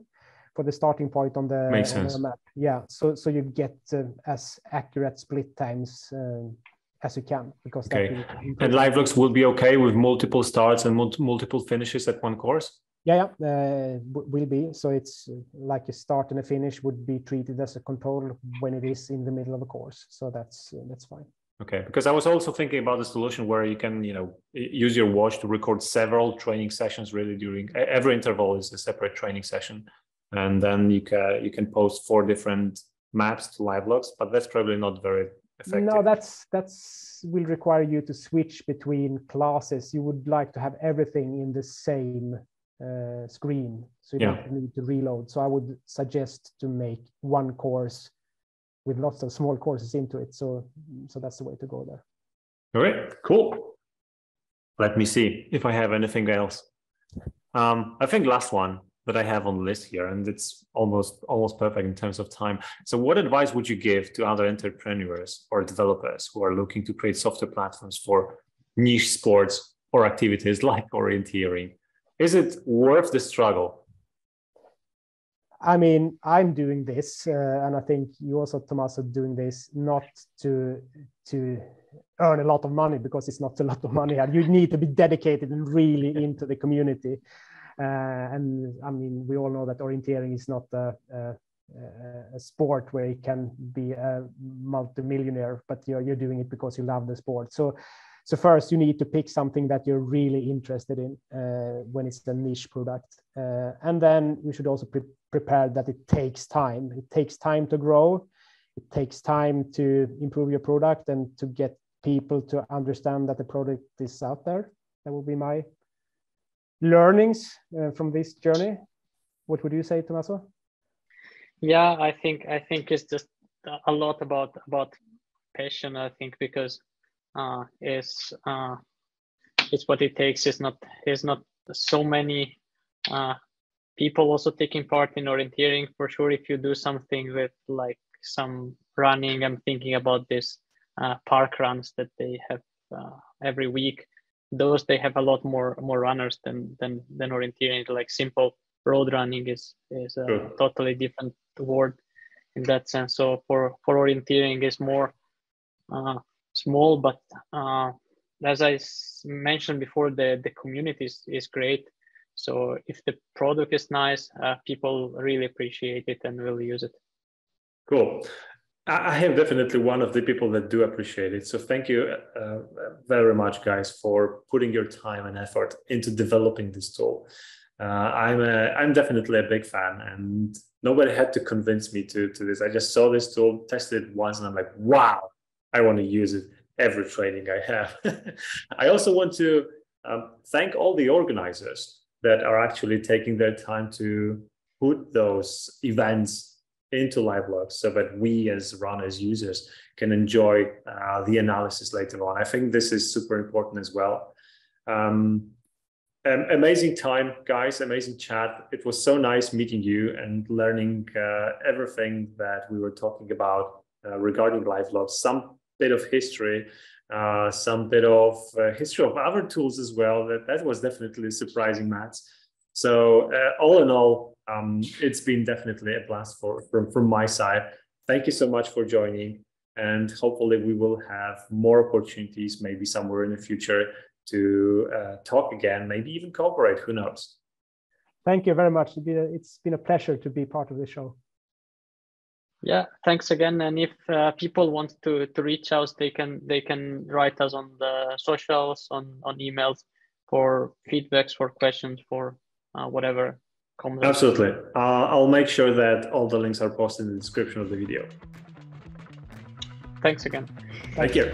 for the starting point on the, on the map. Yeah, so so you get uh, as accurate split times um, as you can because okay. and Livelox will be okay with multiple starts and mul multiple finishes at one course. Yeah, yeah, uh, will be. So it's uh, like a start and a finish would be treated as a control when it is in the middle of a course. So that's uh, that's fine. Okay, because I was also thinking about the solution where you can, you know, use your watch to record several training sessions. Really, during every interval is a separate training session, and then you can you can post four different maps to Livelox. But that's probably not very effective? No, that's that's will require you to switch between classes. You would like to have everything in the same uh, screen, so you yeah. don't need to reload. So I would suggest to make one course with lots of small courses into it. So so that's the way to go there. All right, cool. Let me see if I have anything else. Um, I think last one that I have on the list here, and it's almost almost perfect in terms of time. So, what advice would you give to other entrepreneurs or developers who are looking to create software platforms for niche sports or activities like orienteering? Is it worth the struggle? I mean, I'm doing this, uh, and I think you also, Tommaso, are doing this not to to earn a lot of money because it's not a lot of money. And you need to be dedicated and really into the community. Uh, and I mean, we all know that orienteering is not a, a, a sport where you can be a multimillionaire, but you're you're doing it because you love the sport. So so first you need to pick something that you're really interested in uh, when it's a niche product. Uh, and then you should also pre prepare that it takes time. It takes time to grow. It takes time to improve your product and to get people to understand that the product is out there. That will be my learnings uh, from this journey what would you say Tommaso? yeah i think i think it's just a lot about about passion i think because uh, is uh, is what it takes. Is not is not so many uh, people also taking part in orienteering. For sure, if you do something with like some running, I'm thinking about this uh, park runs that they have uh, every week. Those they have a lot more more runners than than than orienteering. Like simple road running is is a sure. totally different word in that sense. So for for orienteering is more uh, small, but uh, as I mentioned before, the, the community is, is great. So if the product is nice, uh, people really appreciate it and will use it. Cool. I am definitely one of the people that do appreciate it. So thank you uh, very much, guys, for putting your time and effort into developing this tool. Uh, I'm a, I'm definitely a big fan, and nobody had to convince me to to this. I just saw this tool, tested it once, and I'm like, wow, I want to use it every training I have. I also want to um, thank all the organizers that are actually taking their time to put those events into Livelox so that we as runners users can enjoy uh, the analysis later on. I think this is super important as well. Um, amazing time, guys, amazing chat. It was so nice meeting you and learning uh, everything that we were talking about uh, regarding Livelox. Some bit of history, uh, some bit of uh, history of other tools as well. That that was definitely surprising, Mats. So uh, all in all, um, it's been definitely a blast for from from my side. Thank you so much for joining, and hopefully we will have more opportunities, maybe somewhere in the future, to uh, talk again, maybe even cooperate. Who knows? Thank you very much. It's been a pleasure to be part of the show. Yeah, thanks again. And if uh, people want to to reach us, they can they can write us on the socials, on on emails for feedbacks, for questions, for uh, whatever comes. Absolutely. Uh, I'll make sure that all the links are posted in the description of the video. Thanks again. Thank you.